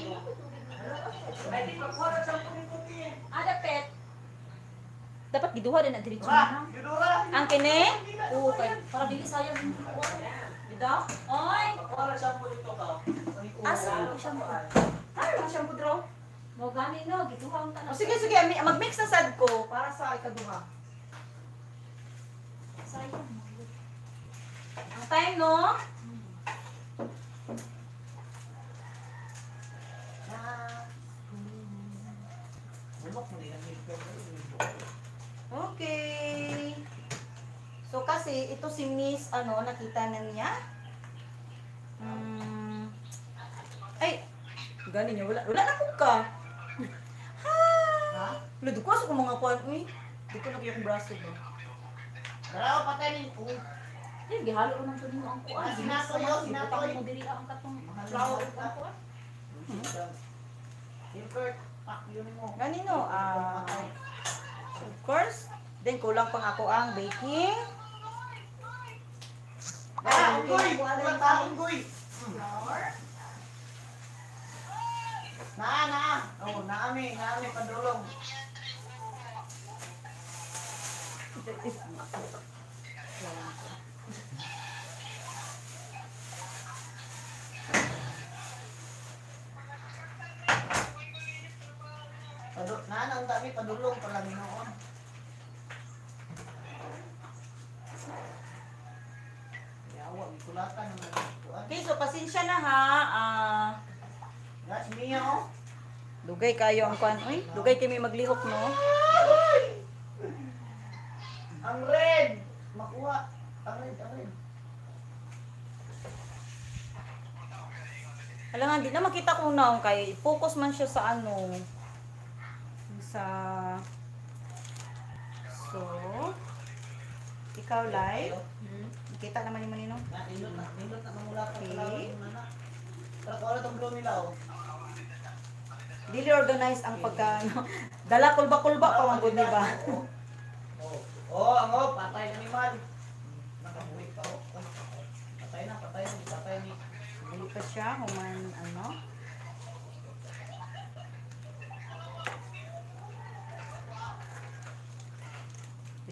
Ada pet. Dapat giduha din na diretso na. Ang kini? Oo, kay para dili sayang yung. Dito? Oy, Wala shampoo dito ka. Asa ang shampoo? Ay, ang shampoo draw. mo gani no, giduha na. O sige, sige, mi- mag-mix na sad ko para sa ikaduha. Sayang. Ang time, no? Bulok mo din ang hilper. Okay. So kasi ito si Miss ano nakita na niya. Hmm. Ay, gani niya wala wala na ko ka. Ha? Wala duko sa kong mga kwan uy. Di ko na yung braso. Dara, patay ni. Oh, Yung gihalo ko ng tunog ang kuan. Sinatoy, oh, sinatoy. mo dili ang katong flower ang kuan. Hilper, pak yun mo. Gani no. Ah, of course. Then kulang pang ako ang baking. Ah, unggoy! Wala ta, unggoy! Naa, naa! Oo, naami, naami, padulong. Nang dami, padulong pala noon. Yawa, ikulatan ng mga kuan. Okay, so pasensya na ha. Ah, Gas Mia, oh. dugay kayo ang kwan. Uy, dugay kami maglihok no. Ang red! Makuha. Ang red, ang red. Alangan, di na makita ko na kay focus man siya sa ano. Sa So, ikaw live. Kita naman yung manino. Nindot na, nindot na mamula ka Okay. nana. Pero blow nila, oh. Dili organized ang pagka ano. Dala kulba-kulba pa man gud di ba? Oh, oh, ang oh, patay na ni Mal. Nakabuhi pa, oh. Patay na, patay na, patay ni. Dili pa siya human ano.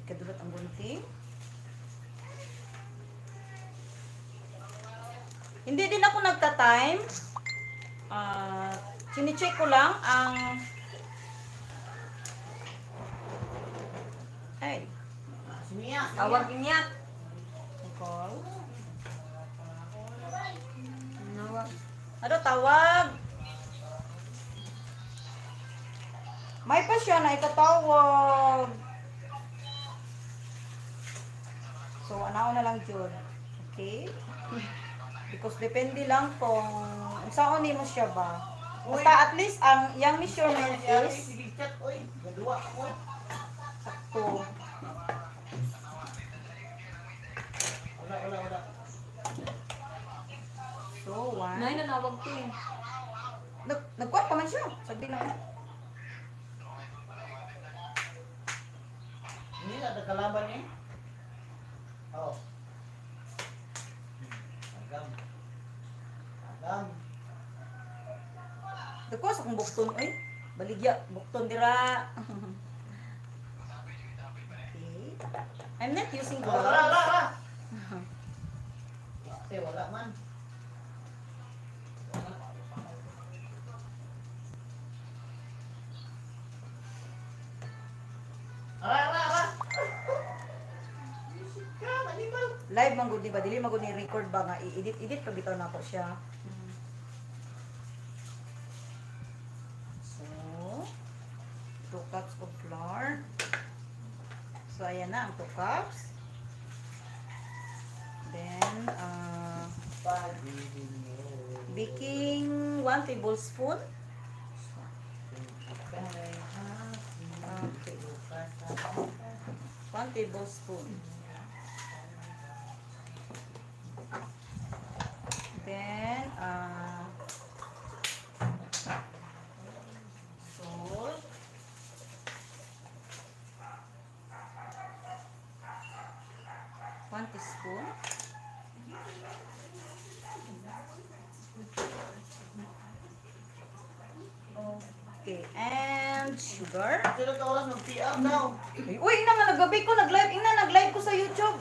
Ikadulot ang gunting. Hindi din ako nagta-time. Ah, sini-check ko lang ang Ay, tawag niya. Nicole. Ano tawag? May pa siya na ikatawag. Anaw na lang yun. Okay? Because depende lang kung saan ni mo siya ba. Basta at least ang yung measurement is sakto. So, one. Nay, nanawag ko eh. Nag nagkuha pa man siya. Sagdi lang. Hindi na, nagkalaban eh. Oh. Agam. Agam. Nagkuha sa kong bukton. Ay, baligya. Bukton dira. I'm not using gloves. tara, tara. Ate, wala man. Live man gud di ba? Dili man ni record ba nga i-edit edit pa bitaw nako siya. So, 2 cups of flour. So ayan na ang 2 cups. Then uh, baking 1 tablespoon. Okay. 1 tablespoon. 1 teaspoon. Okay, and sugar. Sino ka oras mag-PM daw? Uy, ina nga, nag-bake ko, nag-live. Ina, nag-live ko sa YouTube.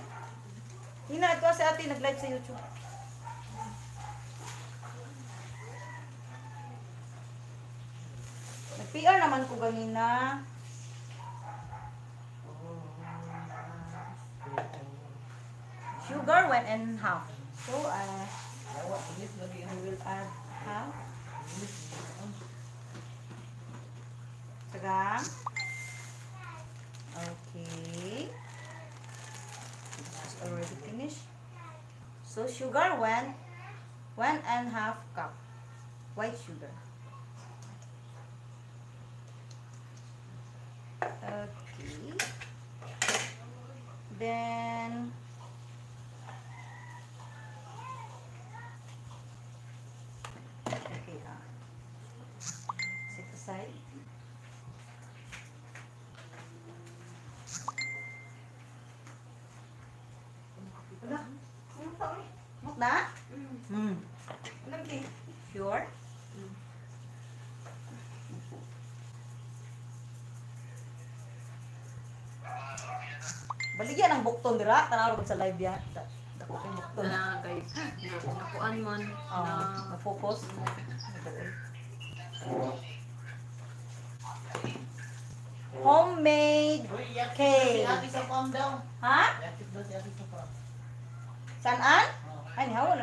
Ina, ito si ate, nag-live sa YouTube. Sugar one, one and half cup. White sugar. Okay. Then okay ah. Set aside. Wala. Ano pa ulit? Na? Hmm. Lagi. Sure? Baligyan ang bukton dira, tanaw sa live ya. Da- Dako kay bukton. Na kay na nakuan man Oh, na na-focus. Homemade. Daw. Ha? Yakit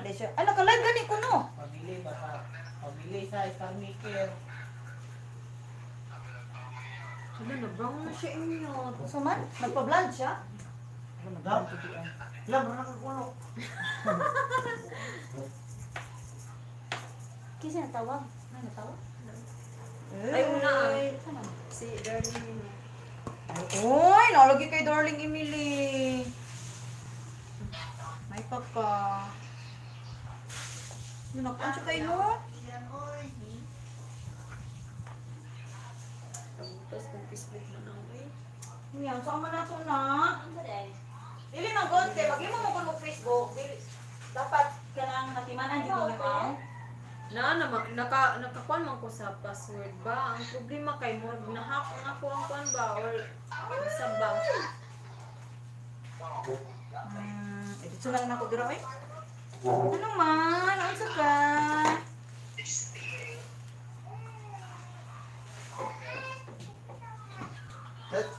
na na di siya. Ay, naka-live gani ko no. pabili ba sa pabili sa Star Maker. Hala na brown na siya inyo. So man, nagpa-vlog siya. Ano. Lam, ra ka kuno. Kasi natawag. Ay, natawag? Ay, una, ah. Ay, Si Darlene. Ay, Uy, nalagi kay Darling Emily. May papa. Nakuan siya kayo. Tapos kung Facebook na nang eh. Yan, sama na to na. Ano day? Dili na gonte, wag mo mo kuno Facebook. Dili dapat kanang natimanan di mo account. Na, na naka nakakuan man ko sa password ba? Ang problema kay mo nahack ang ako ang kuan ba or sa bank. Hmm, edit na lang ako dira eh. Ano man, ano ka?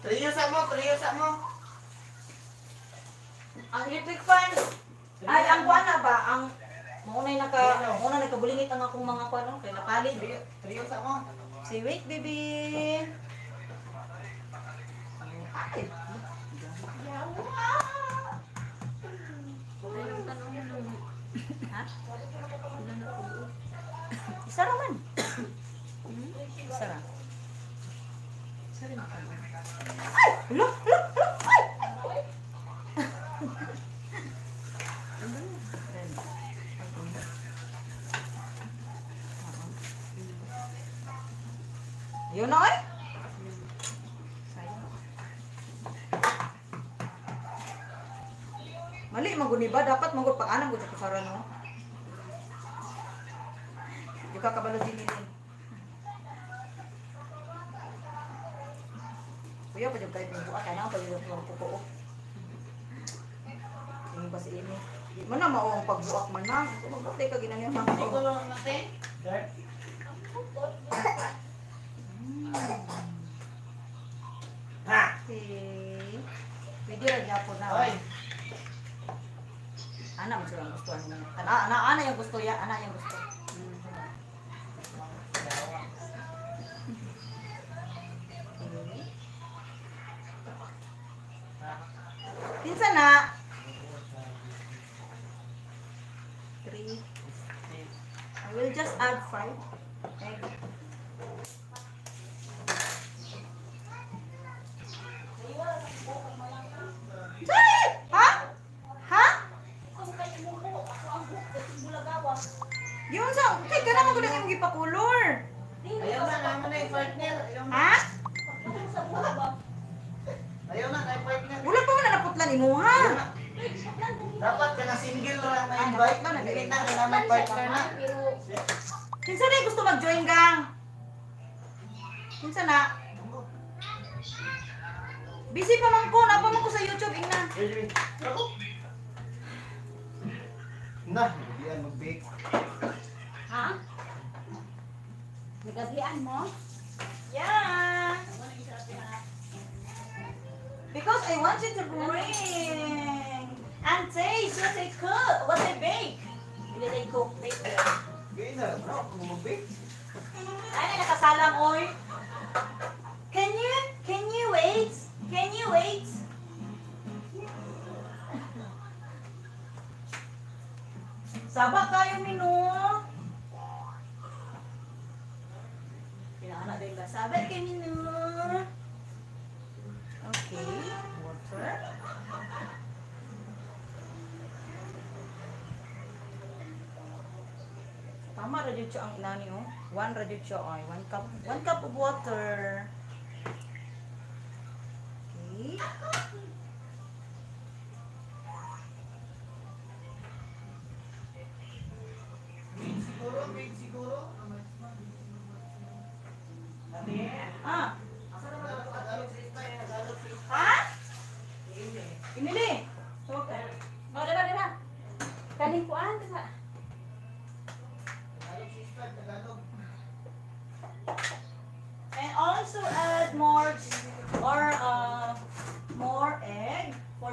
Triyo sa mo, triyo sa mo. Ang electric fan. Ay, ang kuan na ba? Ang Maunay naka, maunay nakabulingit ang akong mga kuan, no? kay napalit. Triyo sa mo. Say, wait, baby. Ay. Ay, Ha? Isa raman. Isa ra. Isa rin. Ay! Hala! Hala! Ay! Na ay! Mali, maguni ba? Dapat magod pa anang gud sa kusara no. Yung radyo ang inani, oh. One radyo siya, ay. One cup, one cup of water.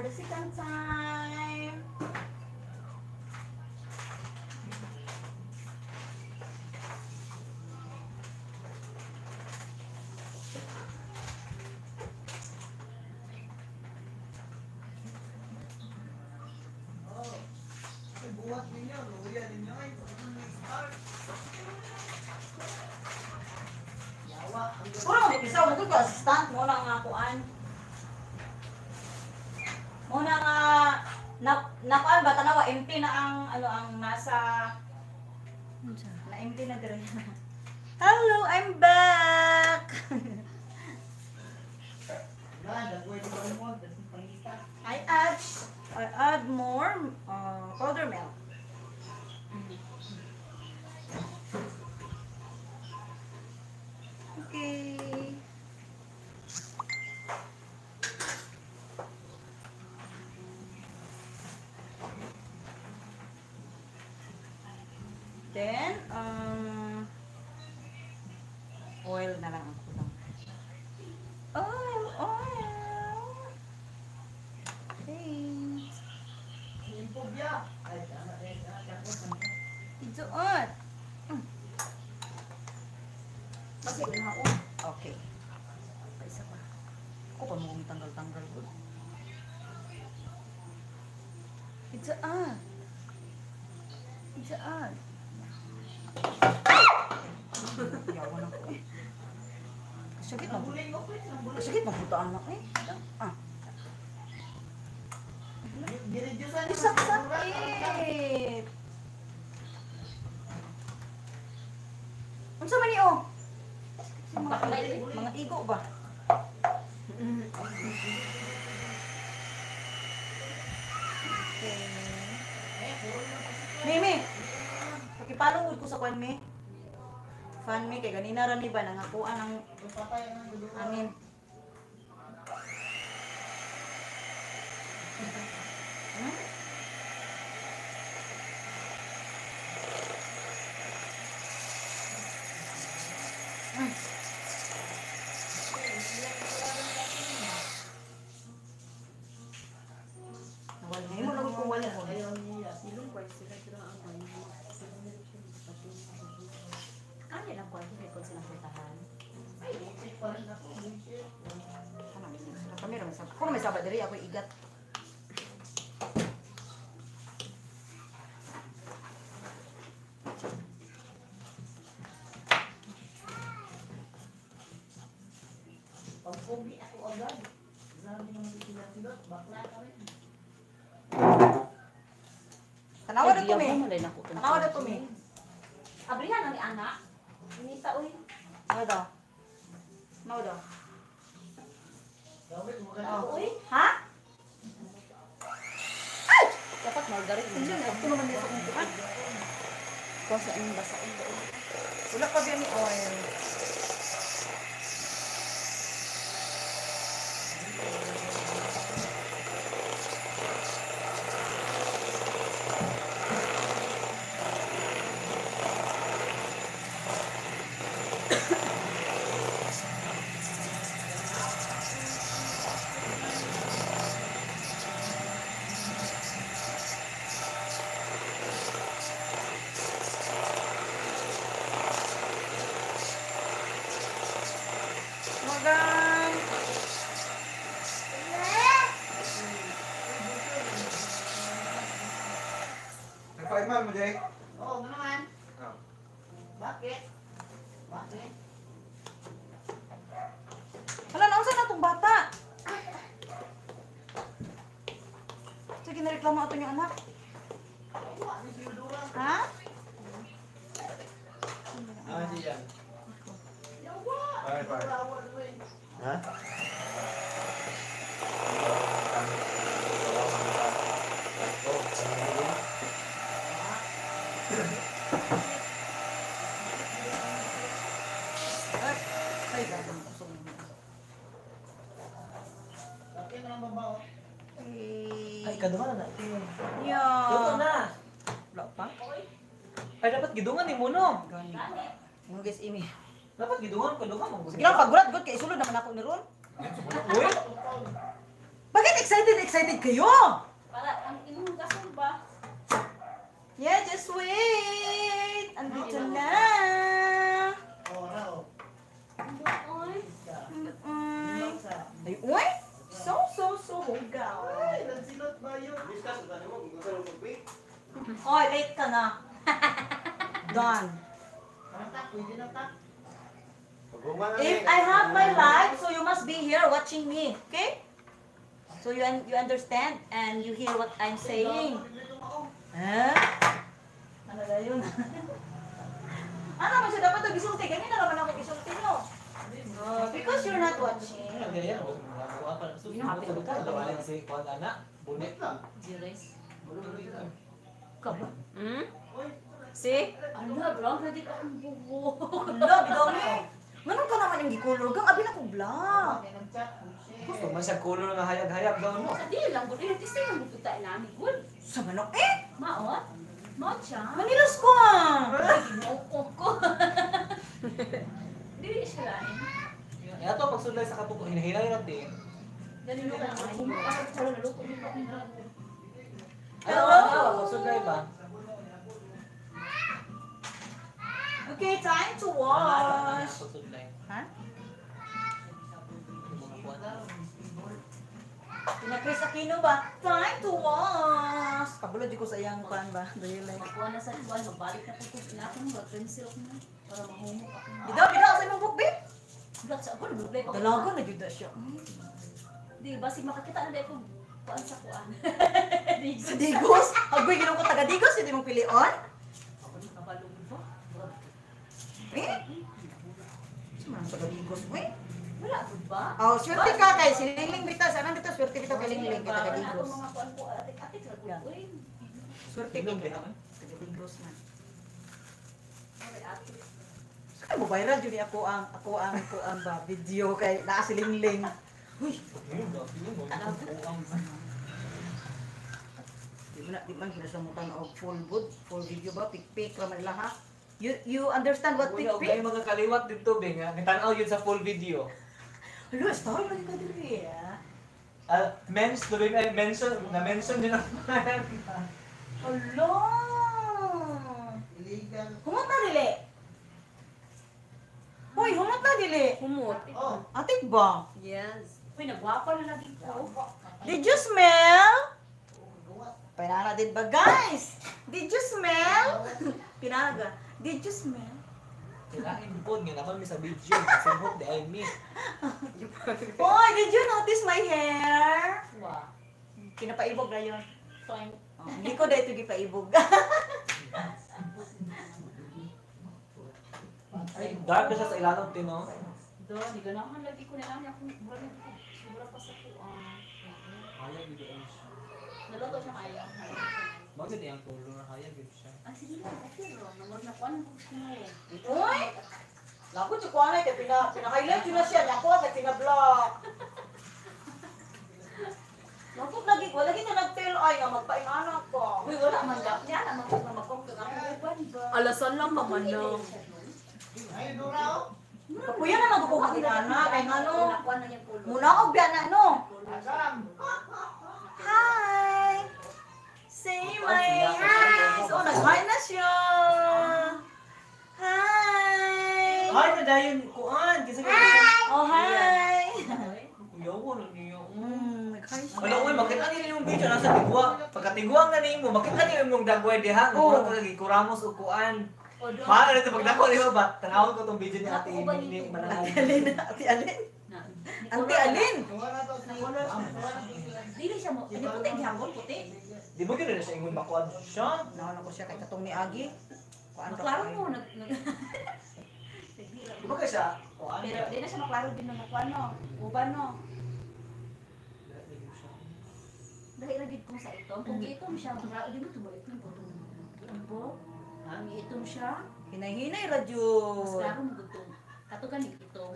harus ikan san. empty na ang ano ang nasa ano na empty na dire. to anak eh. Ano? Ah. Sakit. Unsa man ni oh? Mga igo ba? Mimi, pakipalungod ko sa kwan, mi. Fan, mi, kay ganina rin iba, nangakuan ang amin. Tanawa na to me. Tanawa na to me. Abrihan ang anak. Inita uy. Ano daw? Ano daw? Sabi mo ka Oh. Uy, Ha? dapat margarine. Hindi na. Ito naman dito kung kuhan. Kusa ang basain ko. Wala pa biyan ni oil. Magang. Nagpa-imal mo, Jay? Oo, ano naman? Oh. Bakit? Bakit? Hala, nausan na tong bata. Sige, nareklamo ato yung anak. Wala, may sinudura. Ha? Ah, siya. Yawa! Bye, bye. Yawa naman. Ha? Ay, gagawin ko sa mga. Bakit naman babaw? Ay, kaduha na natin. Luto Yeah. na. Wala pa? Ay, dapat gidungan ni Muno. Gani. Mga guys, Imi. Dapat gidungan ko, dungan mo. Sige lang, pagulat, good. Kaya isulod naman ako ni Ron. Uy! Bakit excited, excited kayo? Para ang imong gasol ba? Yeah, just wait. Andito na. Oo, raw. Uy. Uy. Sa. Ay, uy. So, so, so, hugaw. Ay, nagsilot ba yun? Oy, late ka na. Done. Natak, pwede natak. If I have my life, so you must be here watching me, okay? So you un- you understand and you hear what I'm saying. Ha? Ano na yun? ano man siya dapat gisulti? Ganyan na naman ako gisulti no? Oh, because you're not watching. Bunit lang. Juris. Kaba. Hmm? See? Ano, bro? Pwede ka akong bubo. Hala, bigaw ni. Ganun ka naman yung gikulor kang abi na ko black. Gusto man siya color nga hayag-hayag daw no. Sa di lang, good. Eh, tista yung bubuta namin. Good. Sa manok eh. Maot. Maot siya. Manilos ko ah. Ginuukok ko. Dili siya lain. Yato pagsulay sa kabuko hinahinay natin. Ganun ka naman. Kumukha sa naluto pa. Pagsulay ba? Okay, time to wash. Tina Chris Aquino ba? Time to wash. Pabulod di ko sa iyang kuan ba? Do you like? Makuha na sa kuwan, magbalik na po ko. Inakong mag-pencil ko na. Para mahumok ako. Bidaw, bidaw sa imong book, babe. Gat sa ako, nag-play ko. Dalaga na jud na siya. Di, basi makakita na dahil ko kuan sa kuan. Sa Digos? Agoy, ginong ko taga Digos, hindi mong pilion? Ako ni kabalong ba? Eh? Saan taga Digos mo eh? Wala ko ba? Oh, swerte ka kay Silingling Bita. Saan dito swerte bitaw kay Lingling kay taga Ako Digos. mga kuan ko, atik-atik ko. Uy, Swerte ka kay taga Digos man. Saan mo viral ni ako ang ako ang ko ang ba video kay naa si Lingling. Uy, di ba na di man sinasamutan og full good, full video ba pikpik ra man ila ha? You you understand what og pikpik? may mga kaliwat dito be nga nitanaw yun sa full video. Hello, star man ka diri ah. Ah, mens to be eh, mention na mention din ang Hello. Illegal. Humunta dili. Hoy, humunta dili. Kumot. Oh, Atik ba? Yes. Uy, nagwapa na lagi ko. Did you smell? Pinana din ba, guys? Did you smell? Pinaga. Did you smell? Kailangan po nga naman mi sa video. Kasi hope di ay me. Boy, did you notice my hair? Wow. Kinapaibog na yun. Oh, hindi ko dahito gipaibog. Ay, dark na siya sa ilalim, tino. do, di ganahan lagi ko na lang mura na sobra pa sa kuan. Hayag gid ay siya. Naluto siya kaya. Bakit yung color hayag gid siya. Ah, sige lang, okay ro. Namor na kuan ko gusto mo. Uy! Naku, si Kuana, kaya pina, pina-highlight yun na siya. Naku, kaya pina-block. Naku, lagi ko, lagi na nag-tell ay nga magpainganak ko. Uy, wala man daw. Yan ang mga magkong ang uban ba. Alasan lang ka man lang. Ay, Dora, oh. Kapuya na magkukuha mag-inanak, kaya nga no. Na. Muna ako biya na, no. Hi! Say my eyes! Oh, nag-hi na siya! Hi! Ay, na dayon kuan. Ko. Oh, hi! Kuya ko na siya. Wala ko makita niyo yung video nasa tigwa. Pagkatiguang na nimo, makita niyo yung dagway diha. Ka lagi kuramos o kuan. Paano nito pag dako niyo ba? Tanawon ko tong video ni Ate Emily mananaw. Ate Alin, Ate Alin. Na- Ate Alin. Na. Dili siya mo. Hindi puti gihapon puti. Di ba gano'n na siya ingon makuan siya? Nauna ko siya kay katong ni Agi. Kuan ka pa. mo nag Di ba ka siya? Kuan Pero di na siya maklaro din ng kuan no. Uban no. Dahil lagi kung sa ito, kung itom siya, maklaro di mo tubo itom po Tumbo. Ang itom siya, Hinay-hinay mas radyo. klaro mo gutom. Katugan ni itom.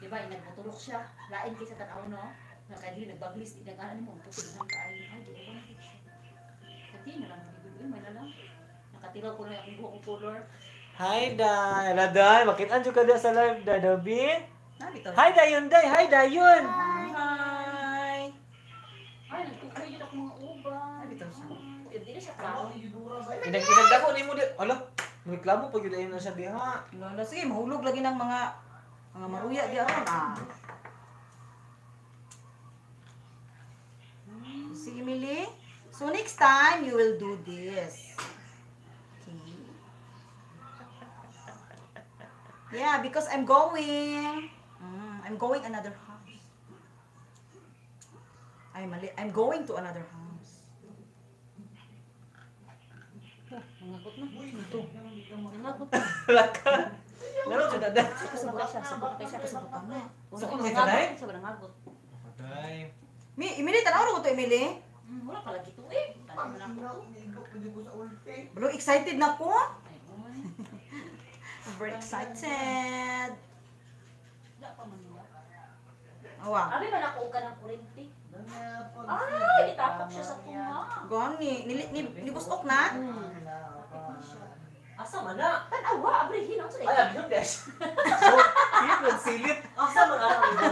Di ba, nagmutulok siya. Lain kaysa tanaw no. Nakadili nagbaglis, nag-ano mo, puti na kaayo. Ay, di ba na. Pati na lang, nabiguloy, may lalang. Nakatilaw ko na yung buhok color. Hi, Day. Ala, Day. Makitaan ka dia sa live, Day, Dabi. Hi, Dayon, Day. Hi, Dayon. Hi. Ay, nagtukoy yun ako mga uban. Ay, bitaw siya. Ay, Di na siya klaro. Inag inagdako ni mo di. Ala, reklamo pa gyud ayon na siya diha. Lola, sige, mahulog lagi ng mga mga maruya di aron ah. Si Emily, so next time you will do this. Okay. Yeah, because I'm going. Mm, I'm going another house. I'm I'm going to another house. Nangagot na. Ito. Nangagot na. Wala ka. Laro siya dada. Kasabot siya. Sabot kayo siya. Kasabot ka na. Sa kung Nangagot. sa kanay? Sa nangagot. Day. Mi, Emily, tanaw ko to Emily. Hmm, Wala pala gito eh. Bro, excited na ko. Very excited. Wala pa man nila. Awa. Abi man ako ka ng kurente. Ay, itapok siya sa tunga. Gani, nili, ni, nibusok na? Asa man na? Tanawa, abri, hinang sa Ay, abiyong des. So, silit, silit. Asa man ibo?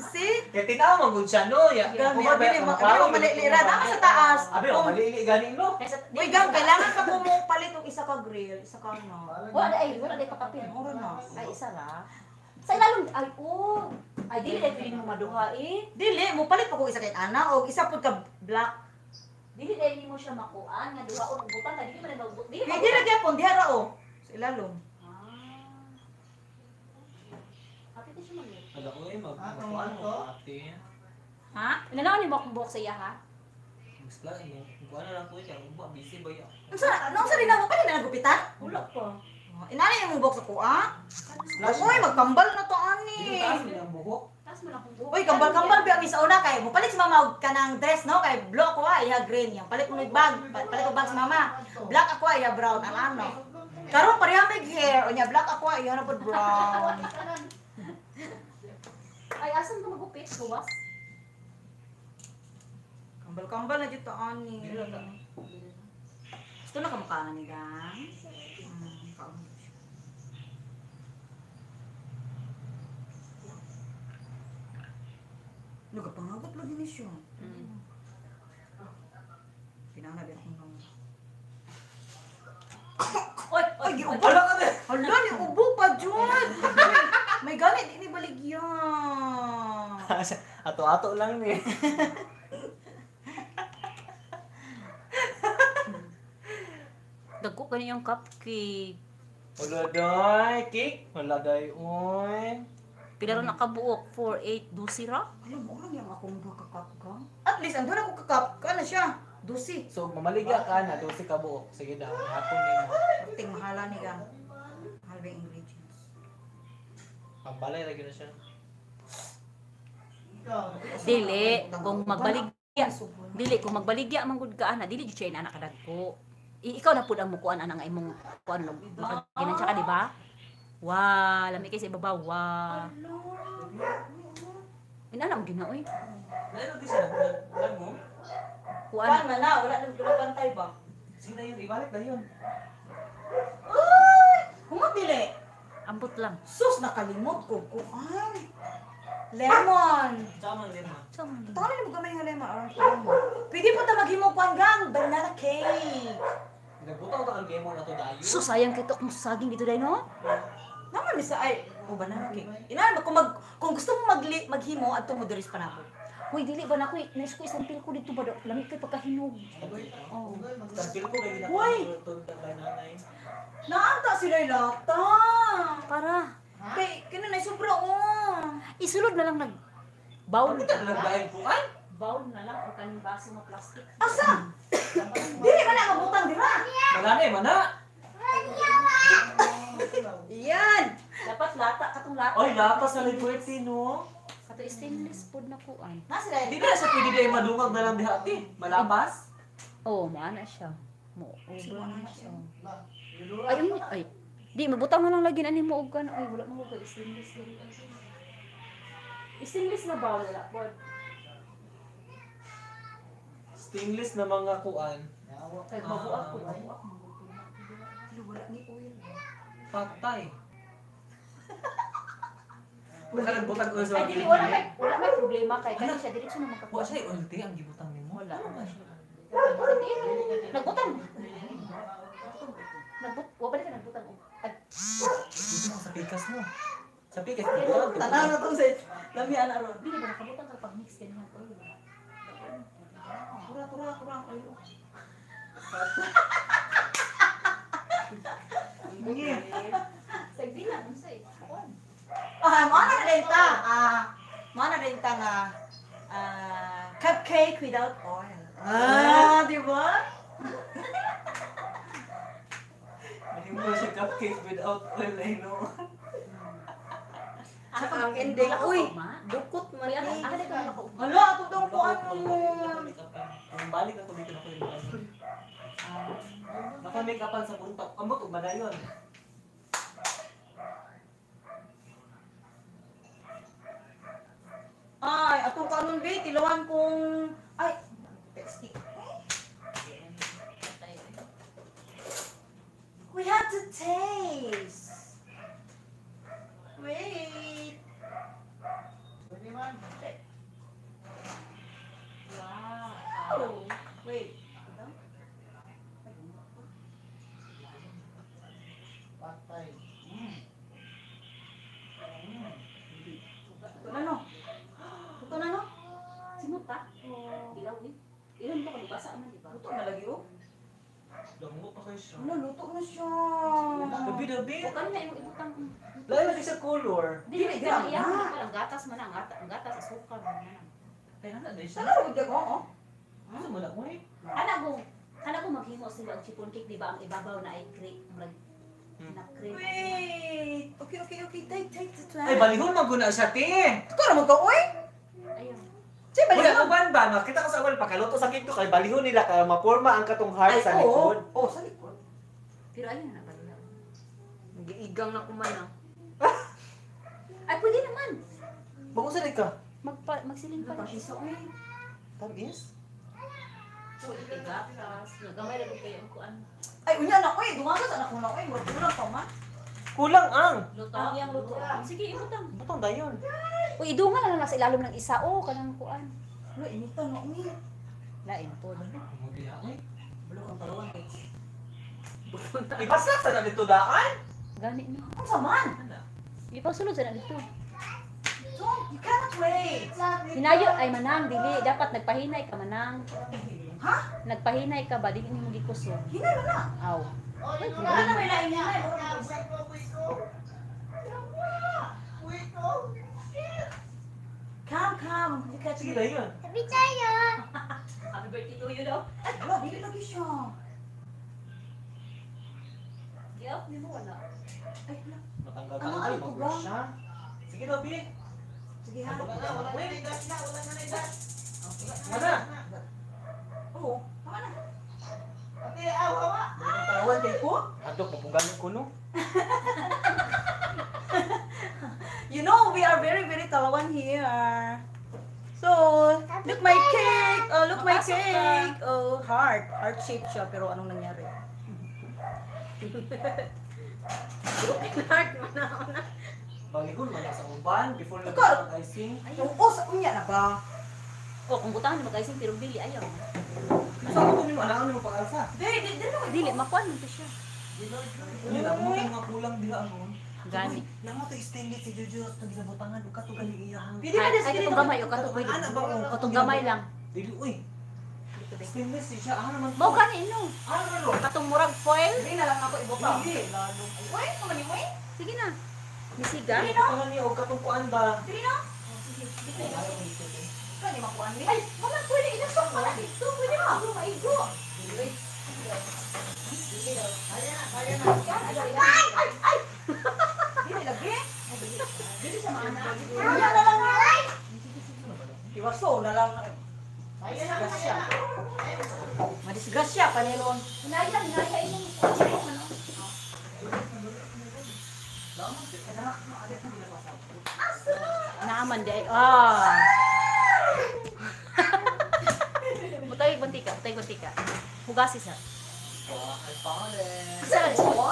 See? Kaya tinaw magud siya no. Ya, abi, ba- klaro, mo malilira. Dama sa taas. Abi, oh, malili ganing no. Uy, Gam, kailangan ka mo palit ng isa ka grill, isa ka no. Wala ay, wala ay kapapin. Mura na. Ay, isa ra. Sa ilalong, ay, oh. Ay, dili ay piling mo maduha eh. Dili, mo palit pa ko isa kay ana o isa pud ka black. Dili dahil mo siya makuan, nga duha o butan na dili man na magbut. Dili Kay dili gyapon diha o. Sa ilalom. Ah. Ate di siya mag Ala ko eh, mag Ah, to? mo ate. Ha? Inanaw ni mo akong buhok sa iya ha? Lang mo. Kung ano lang ko siya, ubo busy ba ya? Unsa, nang sa rin ako palit na gupitan? Wala pa. Oh, Inani yung box ko ah. Uy, magkambal na to Hindi ani. taas nila ang buhok. Taas mo na akong buhok. Uy, kambal-kambal biya mi sa una kay mo palit si mama og kanang dress no kay blue ko ah, iya green yang palit mo bag, Pa- palit ko bag sa mama. Black ako iya brown ang ano. Karon pareha may hair, unya black ako ah, iya na pud brown. Ay, asan ka magupit? Gawas? Kambal-kambal na jud to ani. Gusto na kamukha na ni gang. Hmm, kaon. Nagapangagot lagi ni siya. Pinana din akong nang. Oy, Ay, giubo. Ala ka din. Hala, ni ubo pa, Jun! May ganit, ini baligyan. Ato-ato lang ni. Dagko kani yung cupcake. Wala day, cake. Wala day, oy. Pila ra nakabuok 4 8 12 ra. Alam mo, lang yung akong kakapgang. At least, ang doon ako kakap. Kana siya. Dusi. So, mamaligya ka na, dosi ka buok. Sige daw, hapon din mo. Ting mahala ni ka. Mahal ba ingredients? Pambalay lagi na siya. Dili kung magbaligya. Dili kung magbaligya man gud ka ana, dili gyud siya anak kadagko. I, ikaw na pud ang mukuan ana nga imong kuan no. Ginansya ka di ba? Wa, lami kay sa ibabaw. Wa. Ina na gina oy. Ano di siya? Alam mo? Kuan. Man na, wala nang wala pantay ba? Sino yun? Ibalik na yun. Humot dili. Ambot lang. Sus, nakalimot ko. Kuan. Lemon. Tama din ma. Sama ni. Na mo gamay nga lemon. Ko mo. Pwede po ta maghimo kuan gang. Banana cake. Nagbutaw ta kang game mo na to dayo. So sayang kito kung saging dito dai no? Naman ni sa ay. O banana cake. Ina ba kung mag kung gusto mo magli, maghimo adto mo diri sa panahon. Hoy dili ba na ko nais ko isang pil ko dito ba lami kay pagkahinog. Oh. Tampil ko kay ginagawa kay nanay. Naanta sila lata. Para Kay kini na sobra oh. isulod na lang nag bowl. Ano ka lang dahil po ay? Bowl na lang o kaning baso nga plastic. Asa? Dili man na mabutang dira. Mana eh, mana? Iyan. Dapat lata katong lata. Oy, lapas na lipuerti no. Kato stainless pod na kuan. Na sila. Di na sa pwede dahil madungag na lang dihati. Malapas. Oh, maana siya. Mo, Siguro ubra na na siya. siya. Ay, um, ay. Di, mabutang na lang lagi na ni mo og kan. Ay, wala mo ko stainless. Stainless na bowl wala pod. Stainless na mga kuan. Kay mabuak ko, mabuak mo. Wala ni oil. Patay. Wala ka nagbutang ko sa Ay, dili, wala may, wala may problema kay kani siya diretso na Wa makakuha. siya te ang gibutang nimo. Wala. Hindi, nagbutang. Nagbut, wa ka nagbutang? Ay, Dito sa pikas mo. Sa pikas dito. Tanaw na tong sa lami ana ron. dili ba nakabutang ka pag mix ganyan ko. Tura tura tura oil. Sa dila, unsay? Kuan. Ah, mana rin ta. Ah, mana rin ta nga ah, cupcake without oil. Ah, di ba? Hindi mo siya cupcake without oil ay no. Sa pag ending, uy, Dukot man ah, ka nakaupo. hala, ato daw ko ano mo. Balik ako dito na ko yung Naka-make upan sa buntok. Ambot ug madayon. Ay, atong kanon be, tilawan kong ay, texting. We have to taste. Wait. Wow. Wait. Ito na no. Ito na no. Simot ta? Ilaw eh. Ilan ba kung basa man, di ba? Luto na lagi oh. Siya. Ano, luto na siya. Gabi-gabi. O kami na imong ibutang. Lain lagi sa color. Dili, na. walang gatas man ang gatas, ang gatas asukal man na. Kaya na Sana siya. rin ko oh. Ano mo na mo eh? Ana ko, ana ko maghimo sila og chipon cake, di ba? Ang ibabaw na ay cream, murag Hmm. na cream. Wait. Okay, okay, okay. Take, take the time. Ay, balihon maguna siya, te. Ito naman ka, oy. Ayun. Sige, Wala balik ko ban ba? Makita ko sa wala pakaluto sa kito kay balihon nila kaya maporma ang katong heart sa oo. likod. Oh, sa likod. Pero ayun na pala. Giigang na kuman na. Ay, pwede naman. Sa ka? Magpa, magsilin pa. Isa, oy. Tamis? So, igatas. Nagamay na kayo ang kuan. Ay, unya na, oy. Dumagas anak mo na, oy. Murag kulang pa man. Kulang ang. Luto. Ang iyang luto. Sige, imutang. Butang dayon. Uy, idungan na lang sa ilalim ng isa. Oh, kanang kuan. Lo, inita na, oy. Lain po. Mudiha ay. Bulo kang paruan, kay. Ibasak sa na dito daan. Gani na. Ang saman. Ana. Ipasulod sa na dito. You cannot wait. Hinayo ay manang dili dapat nagpahinay ka manang. Ha? Nagpahinay ka ba dili nimo gikusog. Hinay mo na. Aw. Wala na may lain hinay. Come, come. You catch Sige na yun. Happy birthday to you daw. Wala, dili lagi siya. Yup, nimo wala. Ay, wala. Matanggal ka Ano, na mag-brush siya. Sige na, Bi. Sige ha. Wala na, wala na. Wala na, wala na, wala na. Wala. Oo. Tama na. Ate, aw, awa. Tawan kay ko. Adok, mapugalit ko no. You know, we are very, very talawan here. So, look my cake. Oh, look my cake. Oh, heart. Heart shape siya, pero anong nangyari? Heart mo na ako na. Balikon man sa uban before Ikaw. nag icing. Oo, sa unya na ba? Oh, kung butahan mo guys, pero dili ayaw. Saan ko nimo anak nimo pag-alsa? Dili, dili, dili. Dili makuan mo to siya. Yun ang mga kulang diha ano. Gani. Namo to stainless si Jojo at nagilabutangan uka to gali iyahang. Pwede ba Ay, des ay gamay o kato pwede. Ana ba o O tong gamay lang. Dili uy. Stainless siya ano naman. Mao gani no. Ano man ro? Katong murag foil. Dili na lang ako ibutang. Dili. Uy, naman ni Uy. Sige na. Misiga. Dili na ko niyo katong kuan ba? Dili na. Kani makuan ni. Ay, mama pwede inasok pa na dito. Pwede ba? Ako maigo. Ay, ay, ay. Dili lagi. Dili sa. Wala na lang. Iwaso na lang. Madisgrasya. Madisgrasya panilon. Hinaya, hinaya imong ano. Naaman di ay. Ah. Mutay bantika, mutay bantika. Hugasi sa. Isa ra. Ito.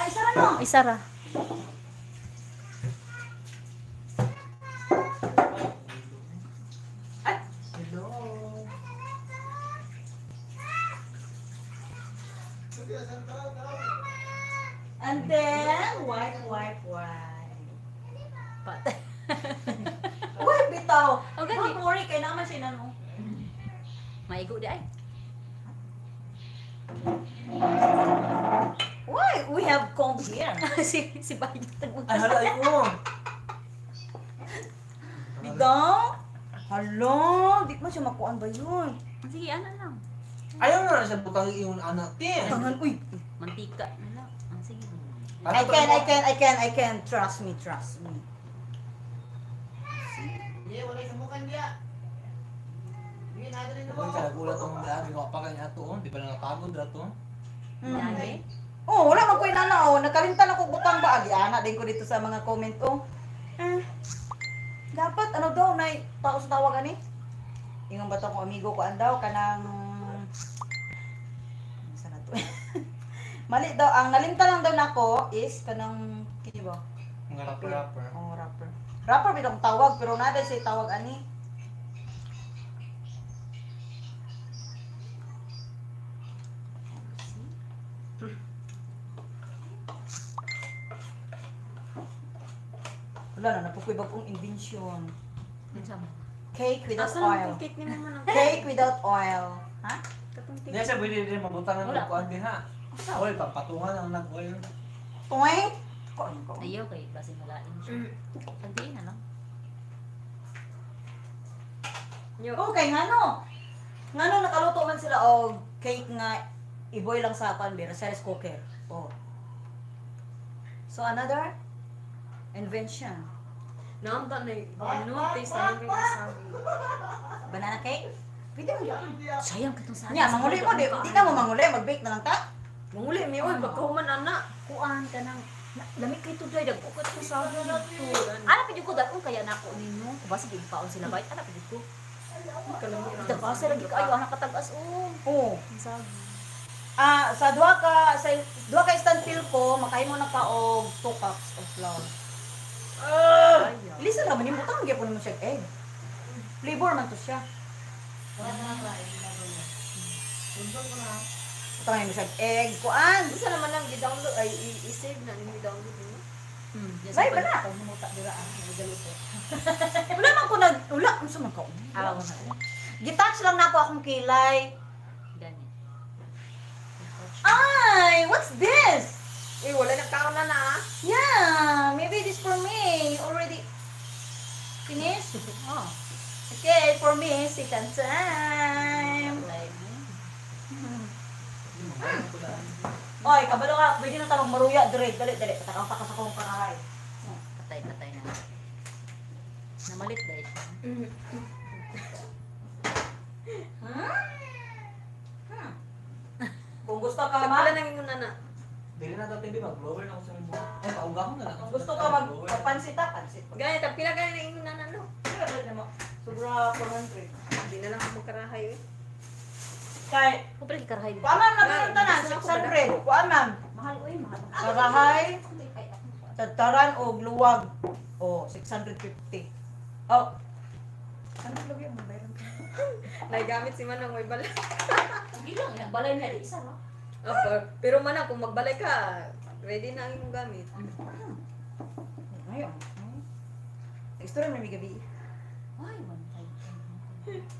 Ay, sara no. Isa ra. Hello. And then, wipe, wipe, wipe. Pat. Uy, bitaw. Oh, gani. Don't worry, kay naman siya na no. Maigo di ay. Why? We have comb here. si si Bayo tagmo. Ay hala ay mo. Bitaw? Hala, di mo siya makuan ba yun? Sige, ano lang. Ayaw na siya butang iyong anak tin. Tangan, uy. Mantika lang. Sige. I can, I can, I can, I can. Trust me, trust me. Iya, wala sa mukan dia. Hindi na rin Kung ka nagulat ang daan, ikaw pa kanya to, di ba na napagod na to? Dami. Oh, wala man ko inana oh. Nakalimtan ako butang ba agi ana din ko dito sa mga comment oh. Eh, dapat ano daw na tao sa tawag ani? Ingon ba to ko amigo ko andaw kanang Saan na to? Mali daw ang nalimtan lang daw nako is kanang kini ba? Mga rapper-rapper. Oh, rapper. Rapper bitong tawag pero nada siya tawag ani. Wala na, napukoy bagong invention. Cake without Asa oil. cake ni Cake without oil. Ha? katong Hindi siya pwede rin mabutangan Wala. ng kuan din ha. Oil, papatungan ang nag-oil. Ano ko? Ayaw kay kasi malain siya. Tantiin na lang. Yo. Okay, ngano? Ngano nakaluto man sila og cake nga iboy lang sa pan beer, sa rice cooker. Oh. So another invention. Naamta na ano, taste na yung sabi. Banana cake? Pwede mo yun. Sayang katong sa. Nya, manguli mo, di, di na mo manguli, mag-bake na lang ta. Manguli mi oy pagkahuman ana. kuan ka nang na- lamig kay tuday dagkot ko sa dito. Ana pid ko dagkon kaya nako ninyo. Kubasi di paon sila bayt. Ana pid ko. Kalamiran. Tagas lagi kayo anak katagas oh. Sabi. Ah, sa duha ka sa duha ka instant fill ko, makahimo na ka og 2 cups of flour. Ah, listen naman ni butang gyapon mo siya egg. Flavor man to siya. Ito nga yung egg. Kuan. Bisa naman lang i-download ay i-save na ni download mo. Hmm. Yes, Bye, ba na? Pag humuta dira ang nagaluto. Wala man ko nag... Wala. Ano sa man ka? Aw na. Gitouch lang na ako akong kilay. Gani. Ay! What's this? Eh, wala nagkaroon na na. Yeah, maybe this for me. Already finished? Oh. Okay, for me, second time. Oy, kabalo ka. Pwede na tarong maruya. Dali, dali, dali. Patakang pa ka sa kong karahay. patay patay na. Namalit dahil siya. Hmm? Hmm. Kung gusto ka, ma. Wala nang ingon na na. Dili na daw TV mag-blower na ako sa mo. Ay, pauga ko na lang. Kung gusto ka mag magpansit ha, pansit. Gaya, tap pila gaya nang ingon na na no. Sobra 400. Hindi na lang ako magkarahay eh. Kay, pala karahay dito. kuha ma'am, nagkaroon ta na, 600. Kuha ma'am. Mahal oy, mahal. Karahay, tataran o luwag. O, 650. Oh. Ano lagi mo bayran ka? Naigamit si Manang may balay. Sige lang, yung balay na di isa no. Opo. Pero Manang, kung magbalay ka, ready na ang imong gamit. Ayun. Extra na may gabi. Ay, one time.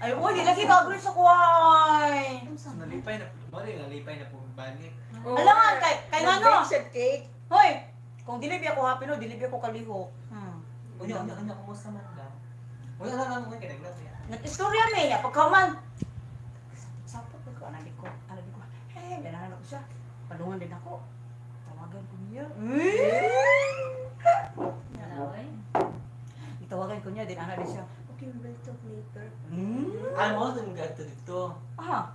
Ay, uy, di lagi gagawin sa kuhay. Nalipay na, mali, nalipay na po balik. Oh, Alam nga, kay- kay ano? Nag-baked cake. Hoy, kung dilibi ako happy no, dilibi ako kalihok. Hmm. Unya, unya, unya, kumusta man ka? Wala na lang mo kinaglas ya. Nag-istorya may ya pagkaman. Sapot ko ana di ko. Ana di ko. Hey, ganahan ako siya. Palungan din ako. Tawagan ko niya. Wala oy. Itawagan ko niya din ana din siya. Will talk later. Hmm? Ay, mo din gato dito. Ah.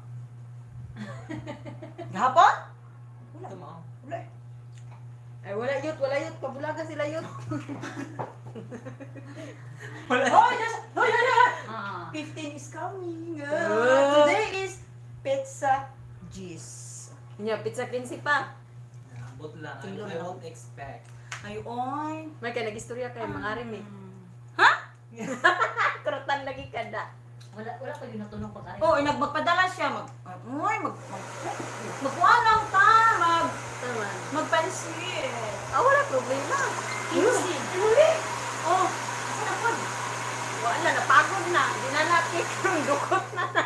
Gahapon? Wala. Ito mo. Wala. Ay, wala yut, wala yut. Pabulaga sila yut. Wala. Hoy, just, hoy, hoy, hoy. Ah. 15 is coming. Ah. Ah, Today is pizza G's. Nya, pizza 15 pa. Nabot lang. I, I won't expect. Ayoy. May kaya nag-istorya kay mga rin eh. Ha? Kurutan lagi kada. Wala wala pa yung natunog pag ari. Oo, oh, nagpagpadala siya. Mag, uy, mag, mag, magkuha lang ta. Mag, Tama. magpansit. Ah, wala problema. Easy. Uli. Oh, saan ako? Wala, na. Di na na-kick. Dukot na na.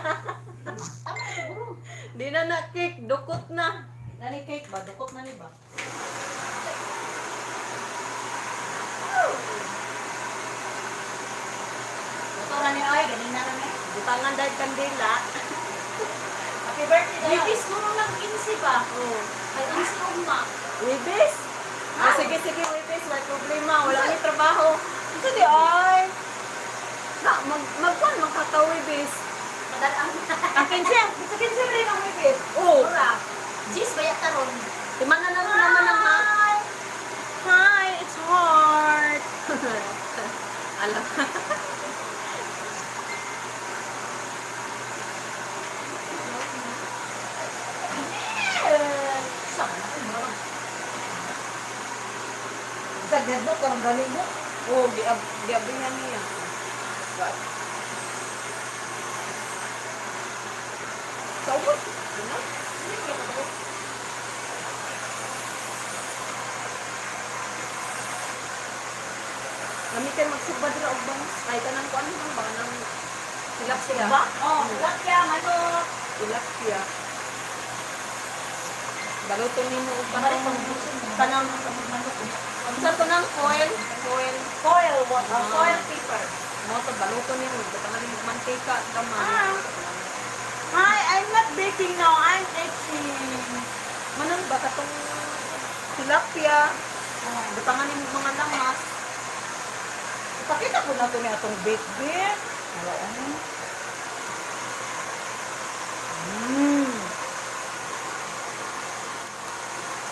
Tama siguro. Di na na-kick. Dukot na. Nani cake ba? Dukot na ni ba? Ito na ni Ay, galing na eh. Butangan dahil kandila. Happy birthday daw. Bibis mo nung lang insi ba? Oh. Ay, insi umma. Wibis? Ah, sige, sige, Wibis. May problema. Wala ni trabaho. Ito di Ay. Na, mag, magkuhan magkataw, Wibis. Madalang. Ang kinsi, sa kinsi rin ang wipit. Oh. Ora. Jis ba yataron? Timana na naman ang ha. Hi. Hi, it's hard. Alam. Sa gadot, karang galing mo. Oh, giab giabingan niya. Saubot. Ano? Kami kayo magsubad na og bangs. Kahit anong kuan man ba nang tilapia. Ba? Oh, lakya, manok. Tilapia. Baluton nimo og Parang tanang manok. Unsa to nang foil? Foil. Foil, what? Uh, foil paper. Mo to baluton nimo. Butangan nimo mantika. Ah. Hi, I'm not baking now. I'm etching. Manang ba katong tilapia? Oh, butangan nimo mga lamas. Ipakita ko na to ni atong beef. Wala ano. Mmm.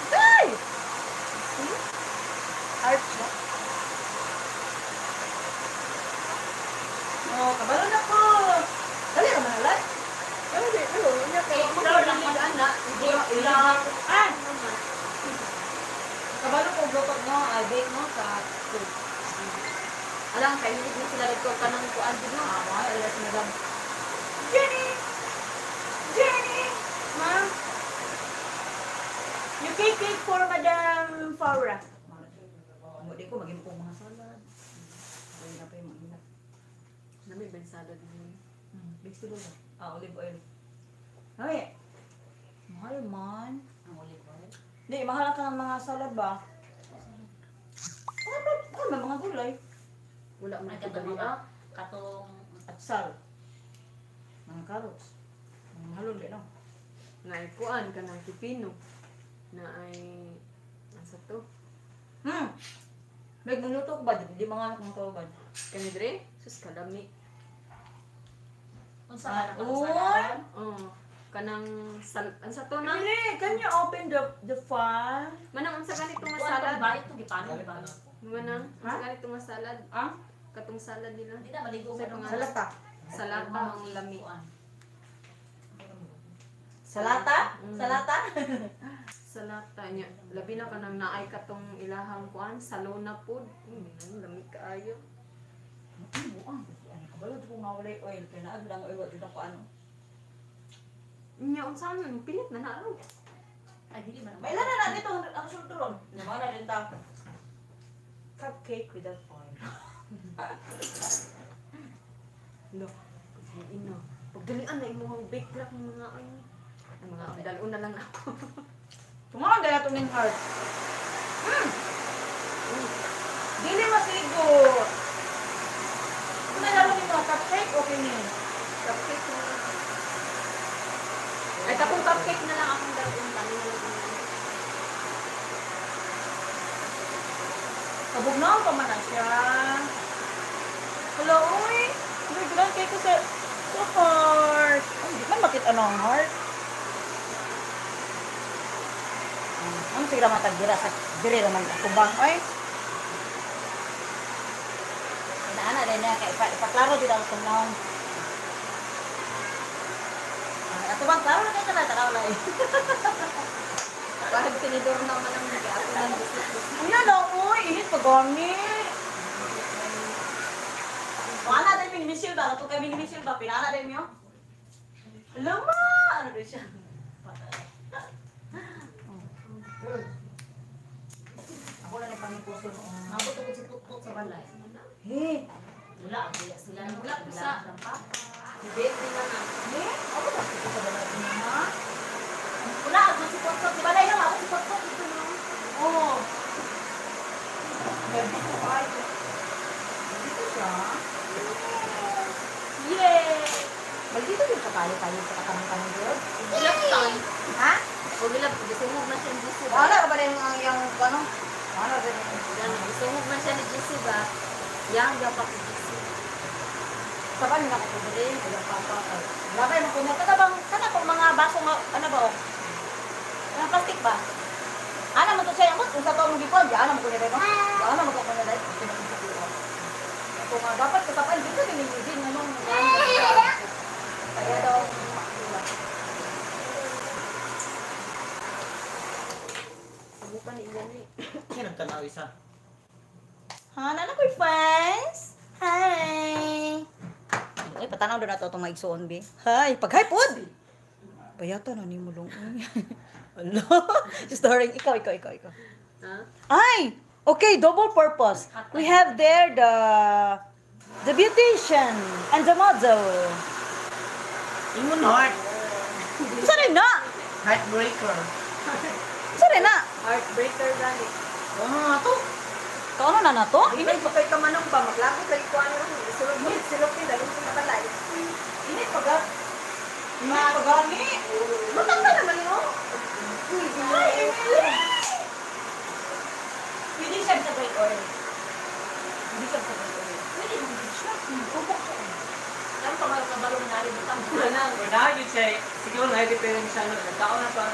Day! See? Art siya. Oh, kabalo na ko. Dali naman na lang. Ano di? Ano? Nya kay mo Flour lang ana. Ilang, ilang, ah! Kabalo ko blotot no, I bake no sa food. Alang kay hindi na sila dito kanang kuan din no. Ah, ilas na lang. Jenny! cake, cake for Madam Faura. Mo di ko maging pong mga salad. Ay na pa yung mga Nami ba yung salad din? Hmm, big studio ba? Ah, olive oil. Ay, mahal man. Ang olive oil. Di, mahal ka ng mga salad ba? Ano ba? Ano ba mga gulay? Wala mo dali mga, ah. katong, At sal. Mga carrots. Mga halon din, no? Na ay kuan ka ng pipino. Na ay... Asa to? Hmm. Ko ba? Di mga anak ng tawag. Kani dre? Sus kadami. Unsa ka na oy! saladan? Oh. Kanang sal... Ansa to na? Really? Can you open the the file? Manang unsa ganito nga salad? bait to gipano ba? Manang unsa ganito nga salad? Ah? Katong salad nila. Di na maligo Sa Salata. Salata ang lami. Salata? Mm. Salata? Salata niya. Labi na kanang naay katong ilahang kuan salona food. Mm, ang lami kaayo. Ano buang? Ano ka ba? Ito kung mawalay oil. Kaya naag lang oil. Ito ko ano. Nya unsa man pilit na naaro. Ay, dili man. May ilan na dito. Ang sulturon. Naman na din ta. Cupcake without oil. Lo. Ino. Pagdalian na imong bake crack ng mga ano. Ang mga dalon na lang ako. Tumakan dala ito ng heart. Hmm. Dili masigo. Kung nalaro ni mga cupcake, okay niya. Cupcake na. Ay, tapong cupcake na lang akong dalon. Tani na lang. Kabugnaw pa man na siya. Hello, uy. Uy, gilan kay ko sa, sa heart. Ay, di man makita ano ang heart. Hmm, Ano sila matagdira sa diri naman ako bang ay. Inaana din niya kay ipa- ipaklaro din ako kung naon. Ah, Ato bang klaro na kayo ka na tanaw na eh. Parang tinidor na man ang nag ako lang gusto. Ano na, uy, init pa gani. Mana din yung misil ba? Ito kami ni misil ba? Pinana din yun? Alam mo! Ano din siya? Ako na ni pangipuso noon. Nabot ko si tuktok sa balay. Hey! Wala, wala sila. Wala ko sa- na na. Hey! Ako ba ito sa? Wala, ako si tuktok. Di balay lang ako si tuktok. Ito no. Oo. Ito. Dito siya. Yay! Maldito din tayo tayo sa katanong-tanong yun. Ilap tan. Ha? Gilap, gisungog na siya ni Jesse ba? Wala ka ba rin ang yung ano? Yung Yan, gisungog na siya ni Jesse ba? Yang Jesse. sa panin ako ko pa pa. Wala kayo makunya. Kada bang, kada kung mga baso nga, ano ba o? Ano plastic ba? Ano mo to siya, mo kung sa to mong gipon, di ano mo kunya? Di ano mo kunya rin, kung nga dapat kasapan, dito din yung din, ano, kaya daw, Subukan ni Iyan eh. Kaya nagtanaw isa. Ha, nana ko'y fans? Hi! Ay, patanaw doon na ito itong maigsoon, be. Hi! Pag-hi, pod! Bayata na ni mo lang. Ano? Starring, ikaw, ikaw, ikaw, ikaw. Ha? Ay! Okay, double purpose. We have there the the beautician and the model. Ingon heart. Saan na? Heartbreaker. Saan na? Heartbreaker gani. Oh, ato. Kaano na na to? Ini pa kay kamanong ba maglago kay kuan ron. Sulod mo silok ni dali ko makalay. Ini pag Magani. Matanda naman no. Ay, Emily! Pwede siya sa bright oil. Pwede siya sa bright oil. Pwede siya. Pupok siya. Yan pa mga kabalo na naributan. Manang. Wala yun siya. Siguro na hindi pero siya. Nagtaon na pa.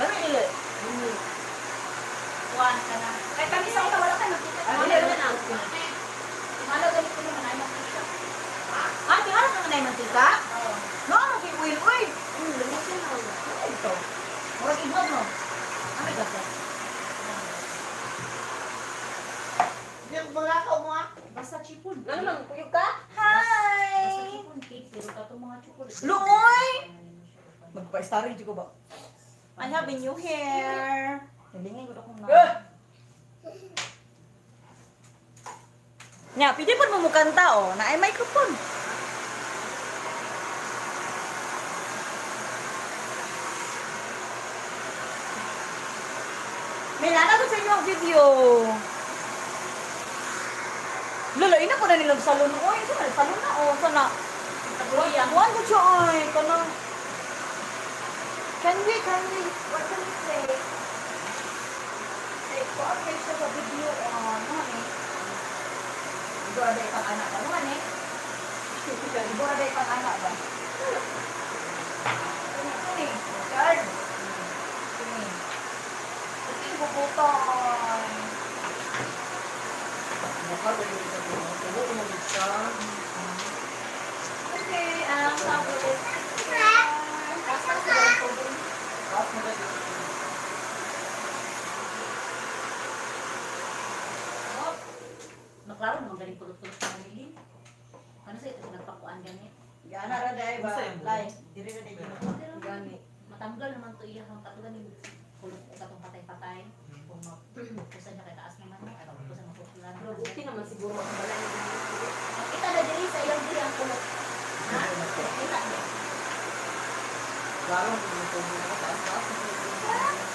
Lami nila. Kuhan ka na. Kaya kami sa una, wala ka nakita. Wala yun? na na. Imalo ganit ko naman ay makita. Ah, di harap naman na yung mantika? Oo. No, oil oil? Hmm, siya na. Ano ito? Murag ibon no? Ano ito? Yung mga ka mo ah. Basta chipon. Ano man kuyog ka? Basta Hi! chipon cake. Pero ka itong mga chocolate. Luoy! Magpa starring ko ba? I have a new hair. Nilingin ko na kung na. Nya, pwede pa mo mukanta oh, na ay microphone. May nanagot sa inyo ang video. Lolo, ina ko na nilang salon. Oy, sa na salon na oh, sana. Taguliya. Buwan ko siya ay, kanang Can we, can we, what can we say? Say, co-update siya sa video on, ano eh? Ibo na day pang anak ba? Ano eh? Ibo na day pang anak ba? Eh? Guard. Sini. Kasi bubuton. Nakabalik sa mga tubo ko mo siya. Okay, ang favorite. Basta sa favorite. Tapos mo dito. Oh, Naklaro naman galing kulot-kulot sa mamili. Ano sa ito nagpakuan ganit? Gana ra day ba? Basta yung buo. Like, diri ra day gina. Gani. Matanggal naman to iya kang katulad ni kulot ko katong patay-patay. Kung mapupusan niya kay taas naman mo, ay mapupusan mo popular. Pero buti naman siguro ang balay niya. Kita na diri sa iyang diri ang kulot. Ha? Kita niya. Klaro, kung yung tubo na taas-taas.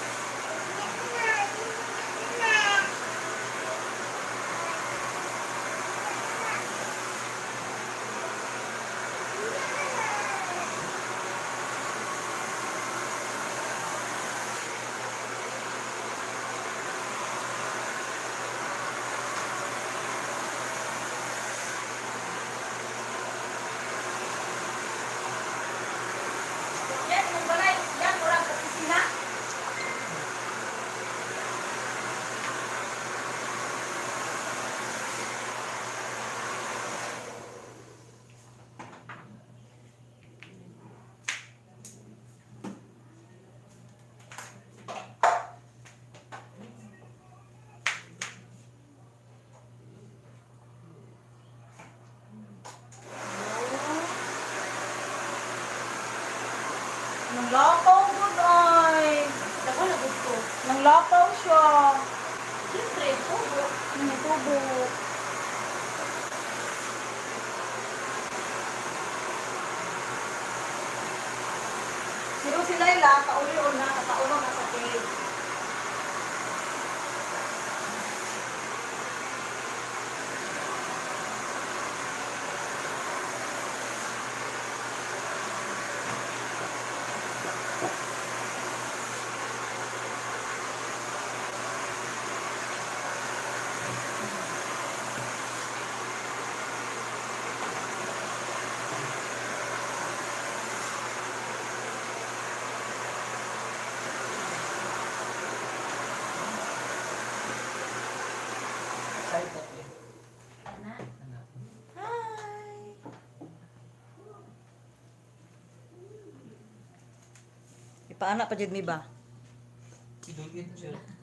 Ipaana pa jud mi ba?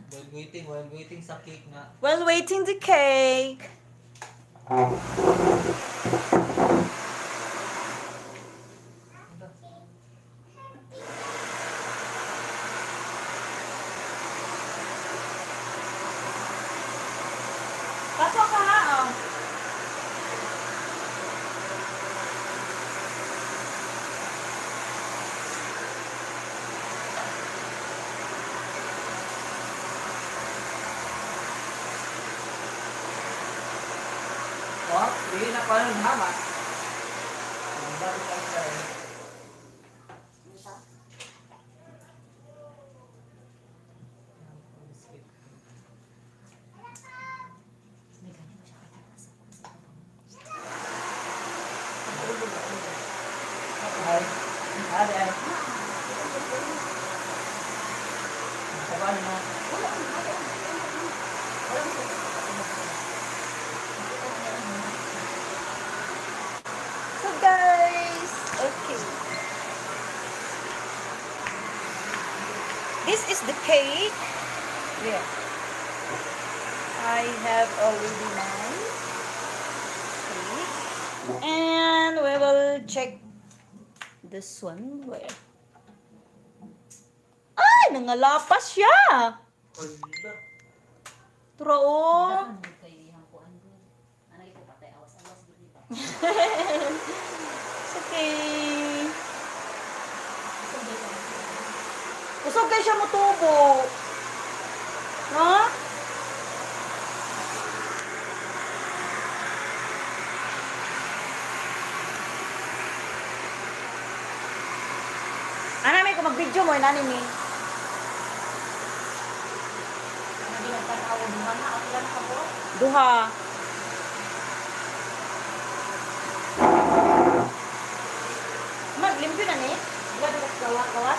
While waiting, while waiting sa cake nga. While waiting the cake. Pasok ka ha, oh. Oh, hindi na pa ng hama. Ang dami ka sa May ganyan siya kay taas. Ay, ade ay. Saban mo. So guys, okay. This is the cake. Yes. I have already mine. Okay. And we will check this one. Where? Ay, nangalapas siya. Tura oh. Dagan mo kay ihang kuan ko. Ana ito patay awas-awas gid ba. It's okay. So di ko. Kusog kay siya mutubo. No? Ana may ko mag-video mo inani ni. Ana di nagtanaw duha na ako lang ako. Duha. Mag limpyo na ni. Wala ba gawa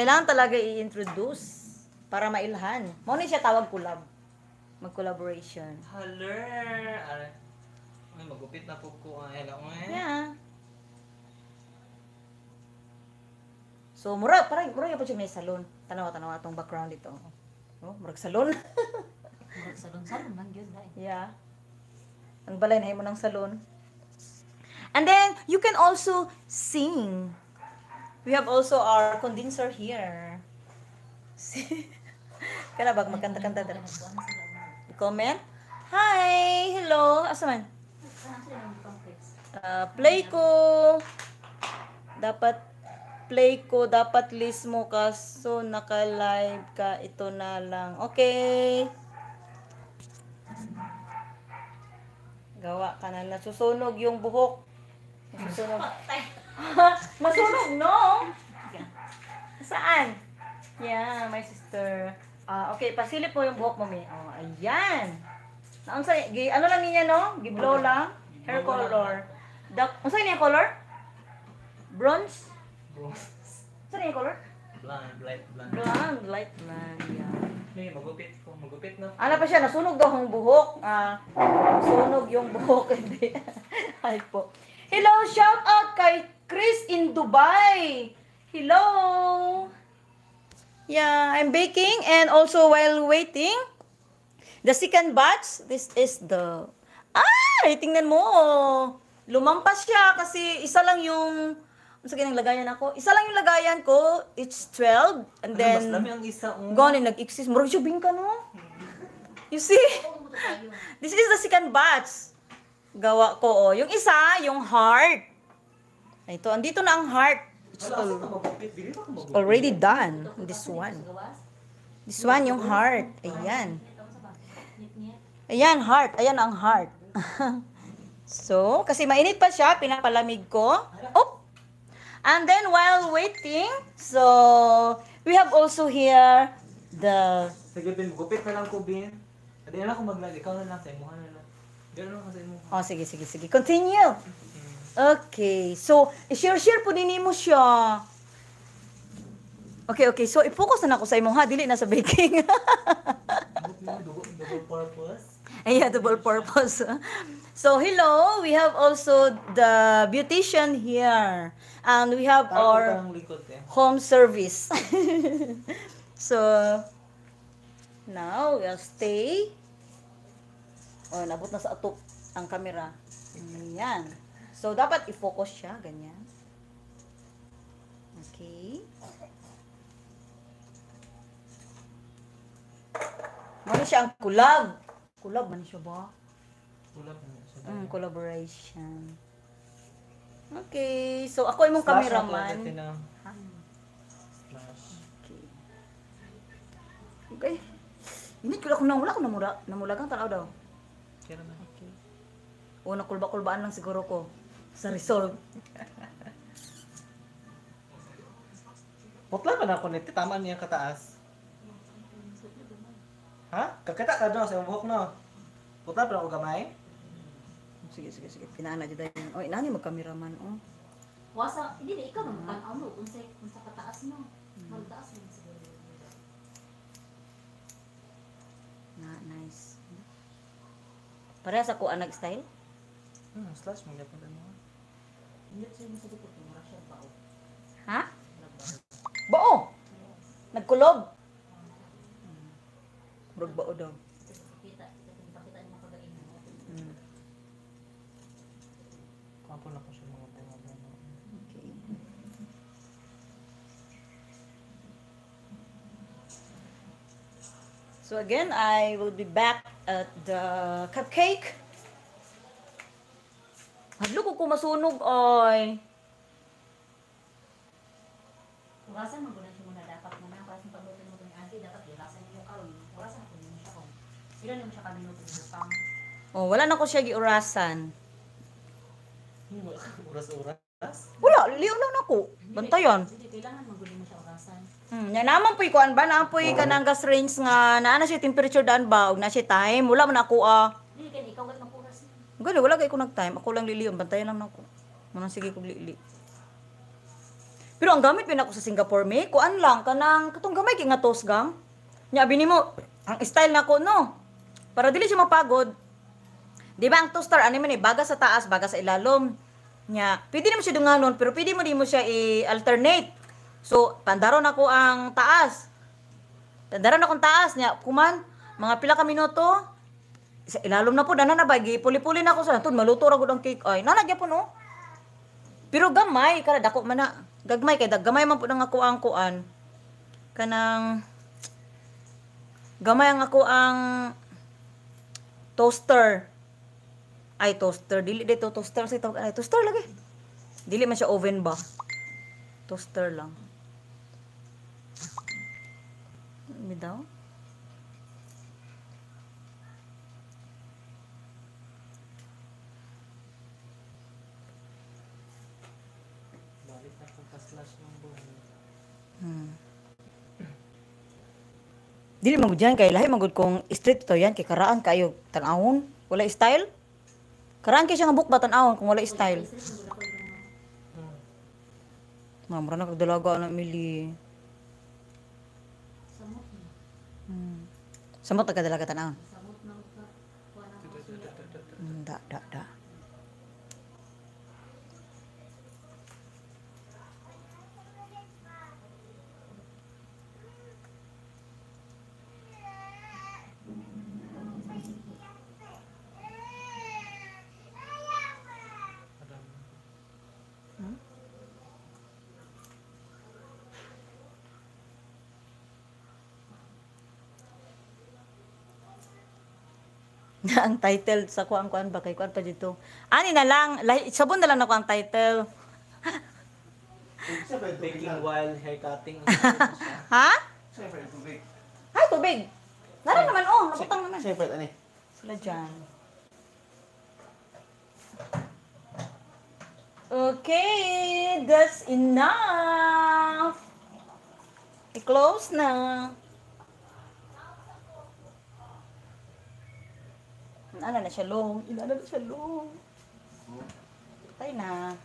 kailangan talaga i-introduce para mailhan. Mo ni siya tawag collab. Mag-collaboration. Haler. Ay, magupit na po ko. Ay, hello nga. Yeah. So, mura, parang, mura yung pa siya may salon. Tanawa, tanawa atong background dito. Oh, murag salon. Salon-salon man gyud dai. yeah. Ang balay na mo ng salon. And then, you can also sing. We have also our condenser here. Kaya bag magkanta-kanta dara. Comment. Hi! Hello! Asa man? Uh, play ko. Dapat play ko. Dapat list mo kaso naka-live ka. Ito na lang. Okay. Gawa ka na. Nasusunog yung buhok. Nasusunog. Masunog, no? Saan? Yeah, my sister. Ah, okay, pasilip mo yung buhok mo, mi. Oh, ayan. Naon sa gi ano lang niya no? Gi-blow lang. Hair color. Dak, unsa niya color? Bronze? Bro. Unsa niya color? Blind, light, blind. Blonde, light blonde. Yeah. Hey, magupit ko. Magupit na. Ano pa siya? Nasunog daw ang buhok. Ah, nasunog yung buhok. Hindi. Ay po. Hello, shout out kay Chris in Dubai. Hello. Yeah, I'm baking and also while waiting, the second batch, this is the... Ah! Tingnan mo. Lumampas siya kasi isa lang yung Unsa ganang lagayan ako? Isa lang yung lagayan ko. It's 12 and Ano, mas then dami ang isa. oh. gone and nag-exist. Siya bingka no? You see? This is the second batch. Gawa ko oh. Yung isa, yung heart. Ito, andito na ang heart. It's al- already done. This one. This one, yung heart. Ayan. Ayan, heart. Ayan ang heart. so, kasi mainit pa siya, pinapalamig ko. Oh! And then, while waiting, so, we have also here the, Sige, Bin, gupit na lang ko, Bin. Hindi na ako maglag. Ikaw na lang sa imuha na lang. Gano'n lang sa imuha. oh, sige, sige, sige. Continue. Okay. So, i-share-share po din mo siya. Okay, okay. So, i-focus na ako sa imong ha. Dili na sa baking. Double, purpose. Ayan, double purpose. So, hello. We have also the beautician here. And we have our eh. home service. so, now, we'll stay. Oh, nabot na sa atok ang camera. Ayan. So, dapat i-focus siya. Ganyan. Okay. Mano siya ang kulab. Kulab man siya ba? Siya. Mm, collaboration. Okay. So, ako imong cameraman. Ah. Okay. Okay. Init ko lang kung nawala ko namura. Namulagang tanaw daw. Okay. O nakulba-kulbaan lang siguro ko sa resolve. Putla pa na ako nito. Tama niya kataas. Ha? Kakita ka doon sa buhok no? Putla pa na ako gamay? Sige, sige, sige. Pinaana dyan tayo. Oy, nani mag-cameraman, oh. Wasa, hindi na ikaw naman tanaw mo kung sa kung sa kataas mo. Magtaas mo siguro. Na, nice. Parehas ako ang nag-style? Hmm, slash mo gyapon mo. Ha? Bao! Nagkulob! Murag bao daw. Hmm. Kapo na ko siya mga bunga-bunga. Okay. So again, I will be back at the cupcake. Hadlo ko kung masunog, oy. Urasan mo gunan siya muna dapat mo na para sa pagluto mo ng auntie dapat urasan niyo karon. Urasan ko niyo siya kung ilan niyo siya kaminuto ng pang. Oh, wala na ko siya giurasan. Oras-oras. Wala, liw lang na ko. Bantayan. Hindi kailangan magunin mo siya urasan. Hmm, nya naman po'y kuan ba na po'y kanang gas range nga naa na siya temperature daan ba ug na siya time. Wala man ako ah. Hindi kay ikaw gat Gali, wala kay ko nag-time. Ako lang liliyon. Bantayan lang ako. Manang sige ko lili. Pero ang gamit pin sa Singapore, may kuan lang kanang katong gamay kay nga toast gang. Nya bini mo ang style nako no. Para dili siya mapagod. Di ba ang toaster ano man eh baga sa taas, baga sa ilalom. Nya, pwede naman siya dunganon pero pwede mo di mo siya i-alternate. So, tandaron ako ang taas. Tandaron akong taas nya kuman mga pila ka minuto sa ilalom na po dana na bagi puli-puli na ako sa naton maluto ra gud ang cake. Ay nana gyapon no? Pero gamay kada dako man na. Gagmay kay gamay man po nang ako ang kuan. Kanang gamay ang ako ang toaster. Ay toaster. Dili dito toaster. Sa tawag ay toaster lagi. Dili man siya oven ba? Toaster lang. Mi daw Balik na ko pa-slash ng buhok. Dili man gud yan kay lahi man gud kong street to yan kay karaan kayo tan-awon wala style. Karaan kay siya nga book ba tan-awon kung wala style. Mga mura na kag dalaga na mili. Samot na. Hmm. Samot ka dalaga tan-awon. Samot na. Kuha na. Hmm, da da da. Ang title sa kuan kuan ba kay kuan pa dito. Ani na lang, lahi, sabon na lang nako ang title. Baking while hair cutting. Ha? Ito? Tubig. Ay, tubig. Nara naman oh, nabutang naman. Ito? Ano? Sila dyan. Okay, that's enough. I-close na. Ano na siya long? Inano na siya long? Patay na.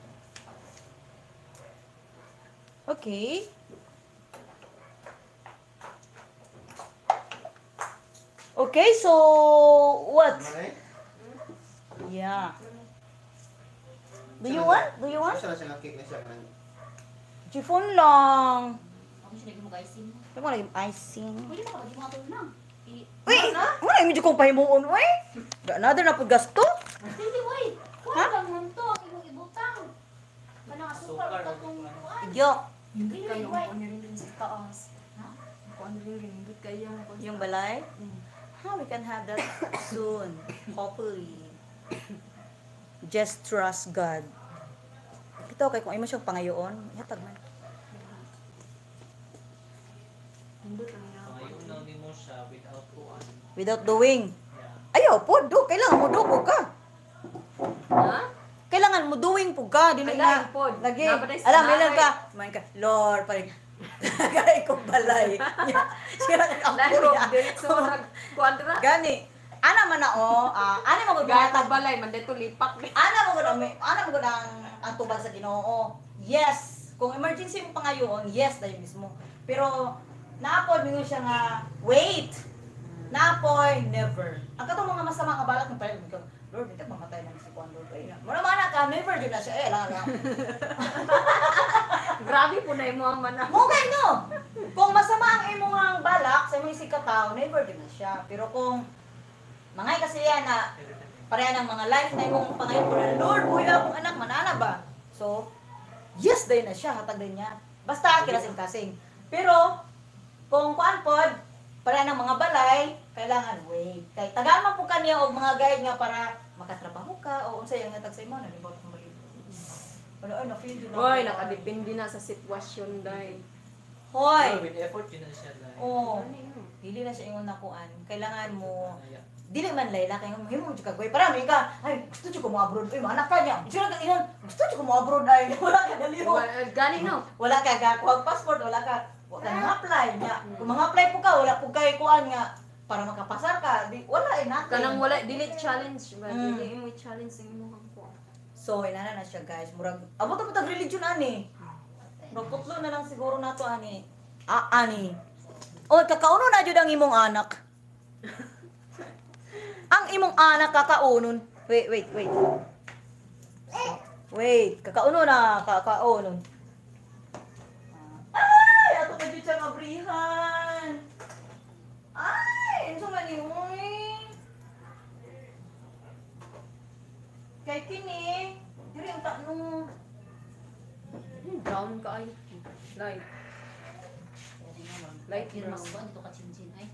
Okay. Okay, so what? Yeah. Do you want? Do you want? Siya na siya nakik na siya. kanang- Chiffon lang. Ako siya naging mag-icing. Ito mo naging icing. Pwede mo mga tulong lang. Uy! Ano na medyo kong pahimuon, uy? Another na po gasto? Hindi, wait. Kuha Ha? lang mo to. Ibang ibutang. Kanang asukar Sukar, ka kung kuhaan. Idiok. Hindi, Kayo ang rin sa taas. Ha? Kung rin rin kayo. Yung balay? How we can have that soon. Hopefully. Just trust God. Ito, kay kung ay mo siyang pangayoon, ihatag man. Hindot lang yan. Ngayon lang din mo siya without kuan. Without doing. Ayaw po, do. Kailangan mo do po ka. Ha? Kailangan mo doing po ka. Di na pod. Lagi. Alam, ilan ka. Kumain ka. Lord, parang. Kaya kong balay. Ang ko, diretso mo nag kuadra. Gani. Ana man na o. ah, ana mo gud Gata balay, man dito lipak. Ana mo gud ang ana mo gud ang ang tubag sa Ginoo. Yes. Kung emergency mo pangayoon, yes dahil mismo. Pero naapoy mingon siya nga wait. Naapoy never. Ang katong mga masama nga balak ng ko. Lord, hindi mamatay na si Juan Lord. Ay, na. Mura man ka, never jud na siya. Eh, lang lang. Grabe po na yung mga mana. Okay no. Kung masama ang imong ang balak sa imong sikataw, never din na siya. Pero kung mangay kasi yan na pareha ng mga life na imong pangayon para Lord, buhay akong anak manana ba? So, yes din na siya, hatag din niya. Basta kinasing-kasing. Pero kung kuan pod, pareha ng mga balay, kailangan wait. Kay tagama po kaniya og mga guide nga para makatrabaho ka o unsay ang hatag sa imo na libot mo Ano ay na feel din Hoy, nakadepende na sa sitwasyon dahil. Hoy. Pero with effort yun na siya dahil. Oo. Dili na siya ingon nakuan. Kailangan mo dili man layla kay mo himo jud ka goy para mi ka ay gusto jud ko mo abroad ay anak ka niya sila ka inon gusto jud ko mo abroad ay wala ka dali mo Wa- Gani no. wala ka ga passport wala ka wala ka apply niya kung mga apply po ka wala po kay kuan nga para makapasar ka di wala eh natin Kanang wala dili challenge ba? Mm. Dili mo challenge ang imong ko. so inana na siya guys murag abot ang religion ani murag putlo na lang siguro nato ani ah ani oy kakauno na jud ang imong anak ang imong anak kakaunon. Wait, wait, wait. Wait, kakauno na, kakaunon. Ato ka dito siyang abrihan. Ay, ano man ni Uy? Kay kini, diri ang tanong. Down ka ay. Light. Light Yun, mas brown. kuhaan ito ka chinchin. Ay,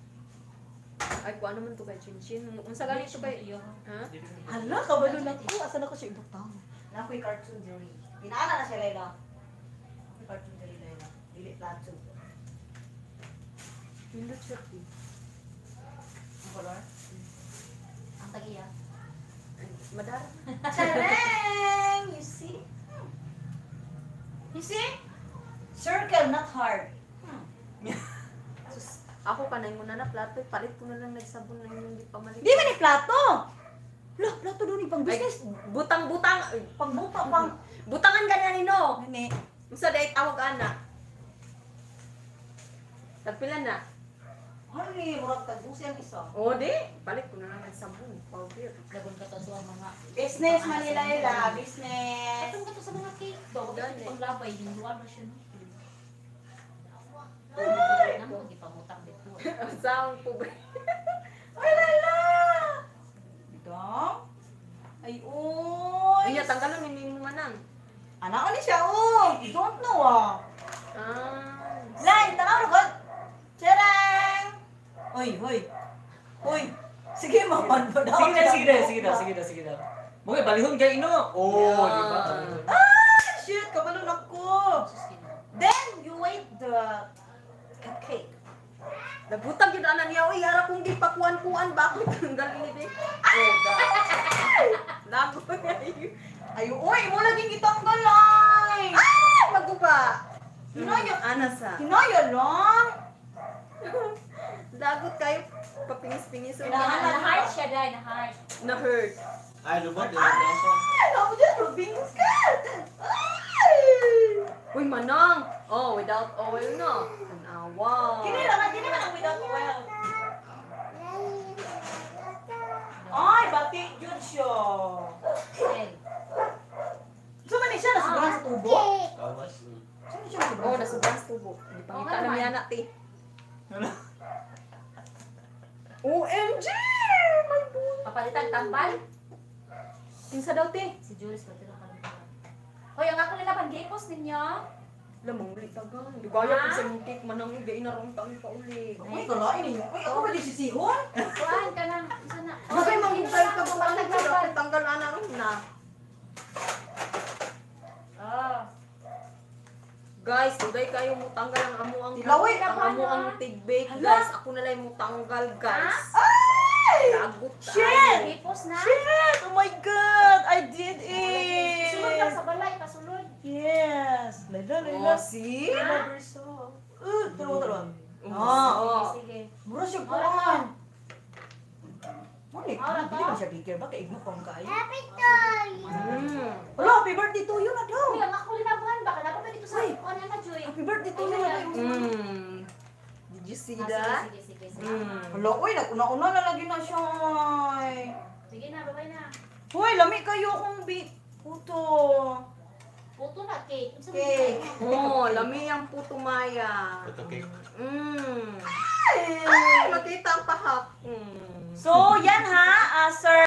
Ay, kung ano man to kay Chinchin. Unsa gani to kay? Ha? Hala, kabalo na ko. Asa na ko siya ibutang? Na ako'y cartoon diri. Pinaala na siya, Layla. Ako'y cartoon diri, Layla. Dili plato. Hindot siya. eh. Ang color? Ang tagiya. Madara. Tarang! You see? You see? Circle, not heart. Sus, ako kanay mo na na plato, palit ko na lang nagsabon na yung hindi pa mali. Di ba ni plato? Lah, plato doon pang business. Butang-butang. ay, Pang buta, pang... Butangan ka na nino. Nini. Unsa dahil tawag ana? Tagpila na. Ni, murag tagusi ang isa. O di, balik ko na lang nagsabon. Powder. Lagon ka to sa mga... Business, Manila, Layla. Business. Atong ka to sa mga cake. Daw, pang labay, yung luwan na siya. no? Namo, ipamutang dito. Sound po ba? Ay, Layla! Dong? Ay, oy! Ay, tanggalan ni mo manang. Anak ni siya, oh! You don't know, ah. Ah. Lai, tanaw na ko. Cherang! Hoy, hoy. Hoy. Sige, maman pa daw. Sige na, sige na, sige na, sige na, sige na. Mga balihon kayo ino. Oh, Yeah. di ba? Ah, shit, kabalon ako. Then, you wait the cupcake. Nagutang yun anan niya, uy, harap kong di pakuan-kuan, bakit ang galing ni Oh, God. Nago niya yun. Ay, uy, mo laging itanggal ay. Ah, maguba. Hinoyo. Ana sa. Hinoyo lang. Lagot kayo, papingis-pingis. Na, na heart siya dahil, na heart. Na-hurt. Ay, lubot. Lubot na ako. Ay, ako dyan, rubings ka. Ay. Uy, manang. Oh, without oil no. Tanawa. Kini lang, kini man ang without oil. Ay, bati yun siya. So, man siya, nasubukan sa tubo? Saan siya nasubukan Oh, sa tubo. Di pa Okay kita na naman. niya nati. OMG! My boy! papalitan tambal. Kinsa daw, te? Si Juris, patira ka lang. Hoy, ang ako nila panggipos ninyo. Lamang ulit tagang. Di kaya kung sa muntik manang gay na rong taon pa uli. Uy, kalain ninyo. Uy, ako ba di sisihon? Kuan ka lang. Isa na. Bakit manghintay ka ba tanggal ana ron na? Oh. Guys, huwag kayo mo tanggal ang amo ang Tilaway ang ka amo ang na? tigbake guys. Ako na lang mo tanggal guys. Ay! Lagot Shit! tayo. Panggipos na. Shit! Oh my God! I did Sulod lang it! sa balay, pasulod. Yes! Layla, layla. Oh, see? Uh, dalawa, dalawa. Oh. Ah, Oh. Sige, sige. Mura siya kuhan. Mali, Ora hindi man siya bigger. Baka igno pa ang kayo. Mm. Wala, happy birthday to you na daw. Uy, ang ako linabuhan. Baka dapat ba dito sa Uy. kuan yan na, Joy? Happy birthday to you na daw. Mm. See Ah, that? Sige, sige, sige. Mm. Wala, uy, naguna-una na lagi na siya. ay. Sige na, babay na. Hoy, lami kayo akong bi... Puto. Puto na, cake. Cake. man Oh, lami ang puto maya. Ito cake. Mm. Ay. Ay, makita ang pahak. Mm. So, yan ha, uh, Sir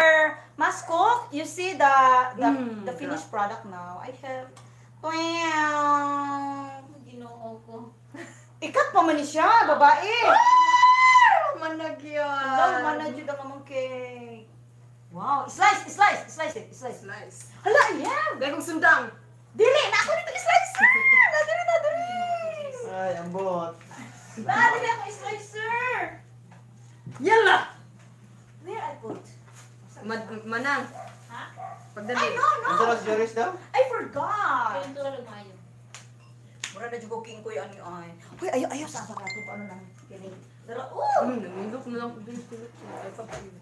Mascook, you see the the, Mm, the finished product now. I have, wow, Ginoo ko. Ikat pa man siya, babae. Manag Hello, yan. manadyo na kamang cake. Wow, slice, slice, slice it, slice. Slice. Hala, yeah. Gagong sundang. Dili, na ako dito slice. Na dili, na dili. Ay, ambot. Na dili ako slicer. Yalla! Where I put? Mad manang. Ha? Pagdali. Ay, no, no. Ang sarap si Joris daw? I forgot. Kayong tulad ng mayo. Mura na jugo king ko yung ano ay. Uy, ayaw, ayaw sa sa kato ano lang. Kini. Dara, oh. Mm, namindok na lang ko din tulad. Ay, papayin.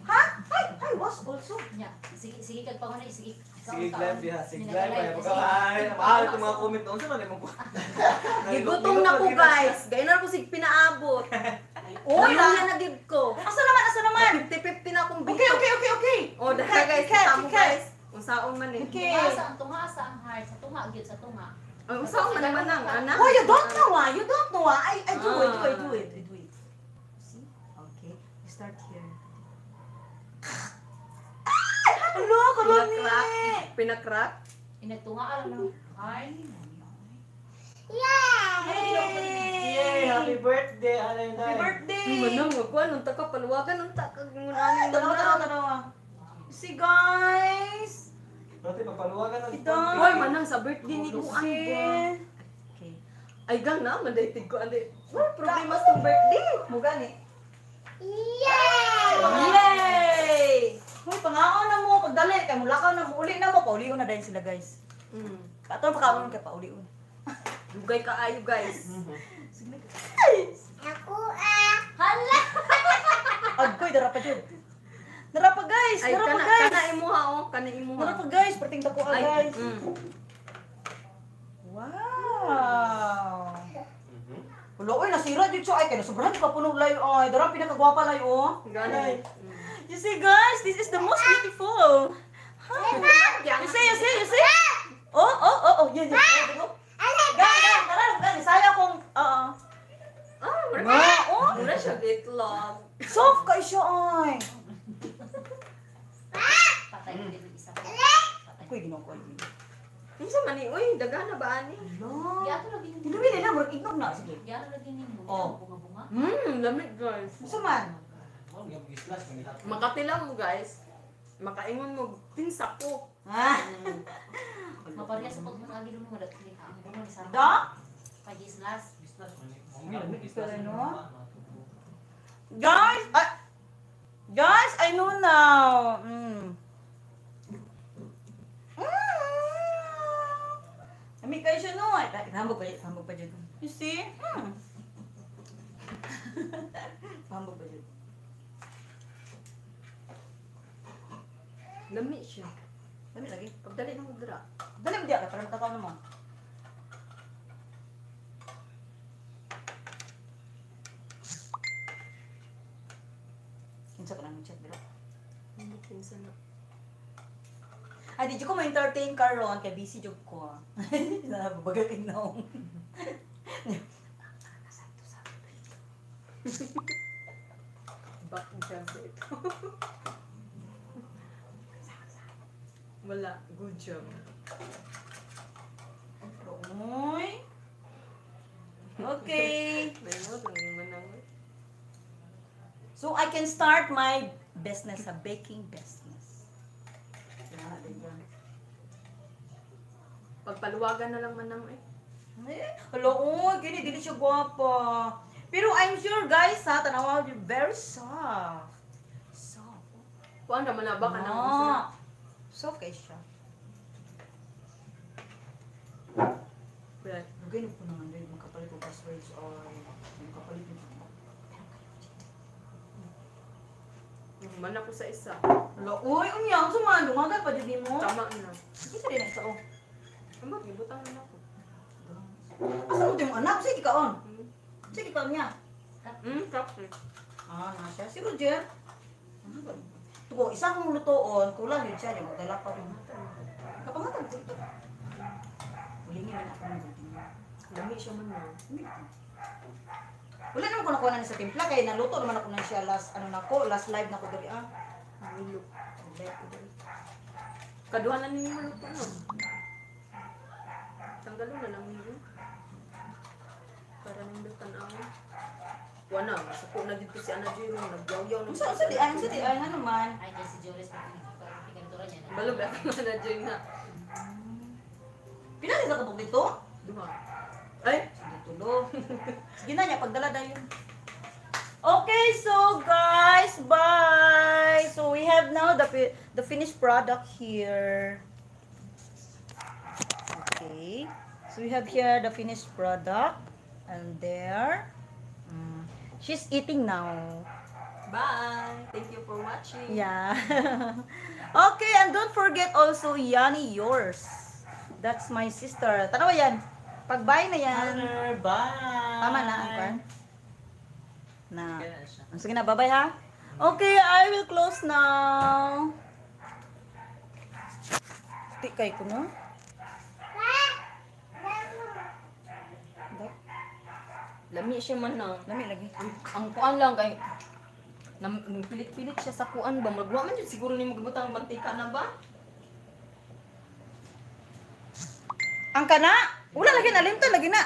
Ha? Ay, ay, was also. Nya, sige, sige kag pangunay, sige. Sige, kaon. diha. Sige, Minagay, Glenn. sige. Ay, mahal itong mga comment. Ano sa man mo? Gigutom na ko guys. Gaya na ko sig pinaabot. Uy, Naluya na. na gid ko. Asa naman, asa naman? 50-50 na akong Okay, okay, okay, okay. Oh, dahil guys, tamo guys. Kung saon man eh. Okay. Tunga sa ang tunga sa ang heart, sa tunga gyud sa tunga. Oh, saon man naman ang anak. Oh, you don't know ah. You don't know ah. I, I do it, do it, do it, I do it. See? Okay. You start here. Hello, kalami. Pinakrak. Pinakrak. Inagtunga ala no. Heart. Yay! Happy birthday, Alay Happy birthday. Manang ako anong taka paluwagan ng taka Ay, ngunani tanawa, tanawa, tanawa. See, guys. Dati pagpaluwagan ng Ito. Hoy, manang sa birthday ni ko ano ba? Okay. Ay gang na manday ko. What problema sa birthday? Mugani. Yay! Yay! Hoy, pangaon na mo, pagdali, kay mulakaw na mo, uli na mo, paulion na dahil sila, guys. Mm. Kato pagkaon kay paulion. Dugay ka ayo guys. Sige na, guys. Hala. Agkoy, dara pa jud. Dara pa, guys. Ay Dara pa, guys. kana imuha oh, kana imuha. Dara pa, guys. Perting dako ka, Ay, guys. mm. Wow. Wala, oy, nasira dito siya. Ay, kaya sobrang pa puno layo. Ay, dara pinakagwapa layo, oh. Gana. You see, guys, this is the most beautiful. Hi. You see, you see, you see? Oh, oh, oh, oh, yeah, yeah. Oh, Gana, gana, tara, gana, saya kong, oo. Ah, mura. Nga, oh. Mura siya itlog. Soft kay siya, ay. Patay ko din isa. Patay. Kuy, ginawa ko. ay. Unsa man ni oy, dagana ba ani? Hello. Giato lagi ni. Tinuwi nila, murag ignog na, sige. Giato lagi ni mo. Oh. Bunga-bunga. Hmm, lamig guys. Gusto man. Makatilaw mo guys. Makaingon mo tinsa ko. Ah, Maparehas sa pagmakagilo mo madat ni ka. Mo ni sa. da? Pagislas. Mami, ang gislas, Pero ano? ano? Guys, ah, guys, I know now. Mm. Mm. Ami kayo siya no. Ay, Hambog pa, hambog pa dyan. You see? Hmm. hambog pa dyan. Lami siya. Dami lagi. Pagdali ng dra. Dali mo diya ka, para matatawa naman. Kinsa ka lang chat dira. Hindi kinsa na. Ay, di ko ma-entertain karon kay busy job ko. ah. Nababagal na Back job ito. Wala. Good job. Uy. Okay. So I can start my business, a baking business. Yeah, ganyan. Pagpaluwagan na lang manang eh. Eh, hello, oh, gini, dili siya gwapa. Pero I'm sure, guys, ha, tanawa, very soft. Soft. Kuan ra manaba ka nang Ah, soft kayo siya. But, na po naman rin, makapalit ko passwords or makapalit ko. man ako sa isa. Hello, uy, unyang, sumando, magal pa din mo. Tama na. Din na isa, oh. Ano, gibutang na ako. Asa mo yung anak? Sige ka on. Sige ka niya. Hmm, kapit. Ah, na siya. Si Roger. Tuko, isa kong lutoon, kulang yun siya, yung magdala pa rin. Kapangatag ko ito. Ulingin na ako ng gutin niya. Lami siya man na. Ko. Wala naman ko nakuha na sa timpla, kaya naluto naman ako na siya last, ano na ko, last live na ko dali ah. Nilok. Live ko dali. Kaduhan na ninyo maluto no. Tanggalon na lang ninyo. Para nindot tanaw. Wana, masuko na dito si Ana Jiro, nagyaw-yaw Ang sa, sa di, ang sa di, ay, ano naman. Ay, kaya si Joles pagkikantura niya. na- Balog ako na Ana Jiro na. Pinalis na ko dito? Duha. Ay, Sige, tulo. Sige na niya, pagdala na yun. Okay, so guys, bye. So we have now the the finished product here. Okay. So we have here the finished product and there. Mm. She's eating now. bye. Thank you for watching. Yeah. okay, and don't forget also Yani yours. That's my sister. Tanawa yan. Pag-bye na yan. Honor, bye! Tama na, Angkwan? Na. Sige na, bye-bye ha. Okay, I will close now. Ti kay ko no? Lami siya man na. Lami lagi. Ang, ang kuan lang kay nam nang pilit-pilit siya sa kuan ba magwa man jud siguro ni magbutang mantika na ba? Ang kana? Wala lagi na limtan lagi na.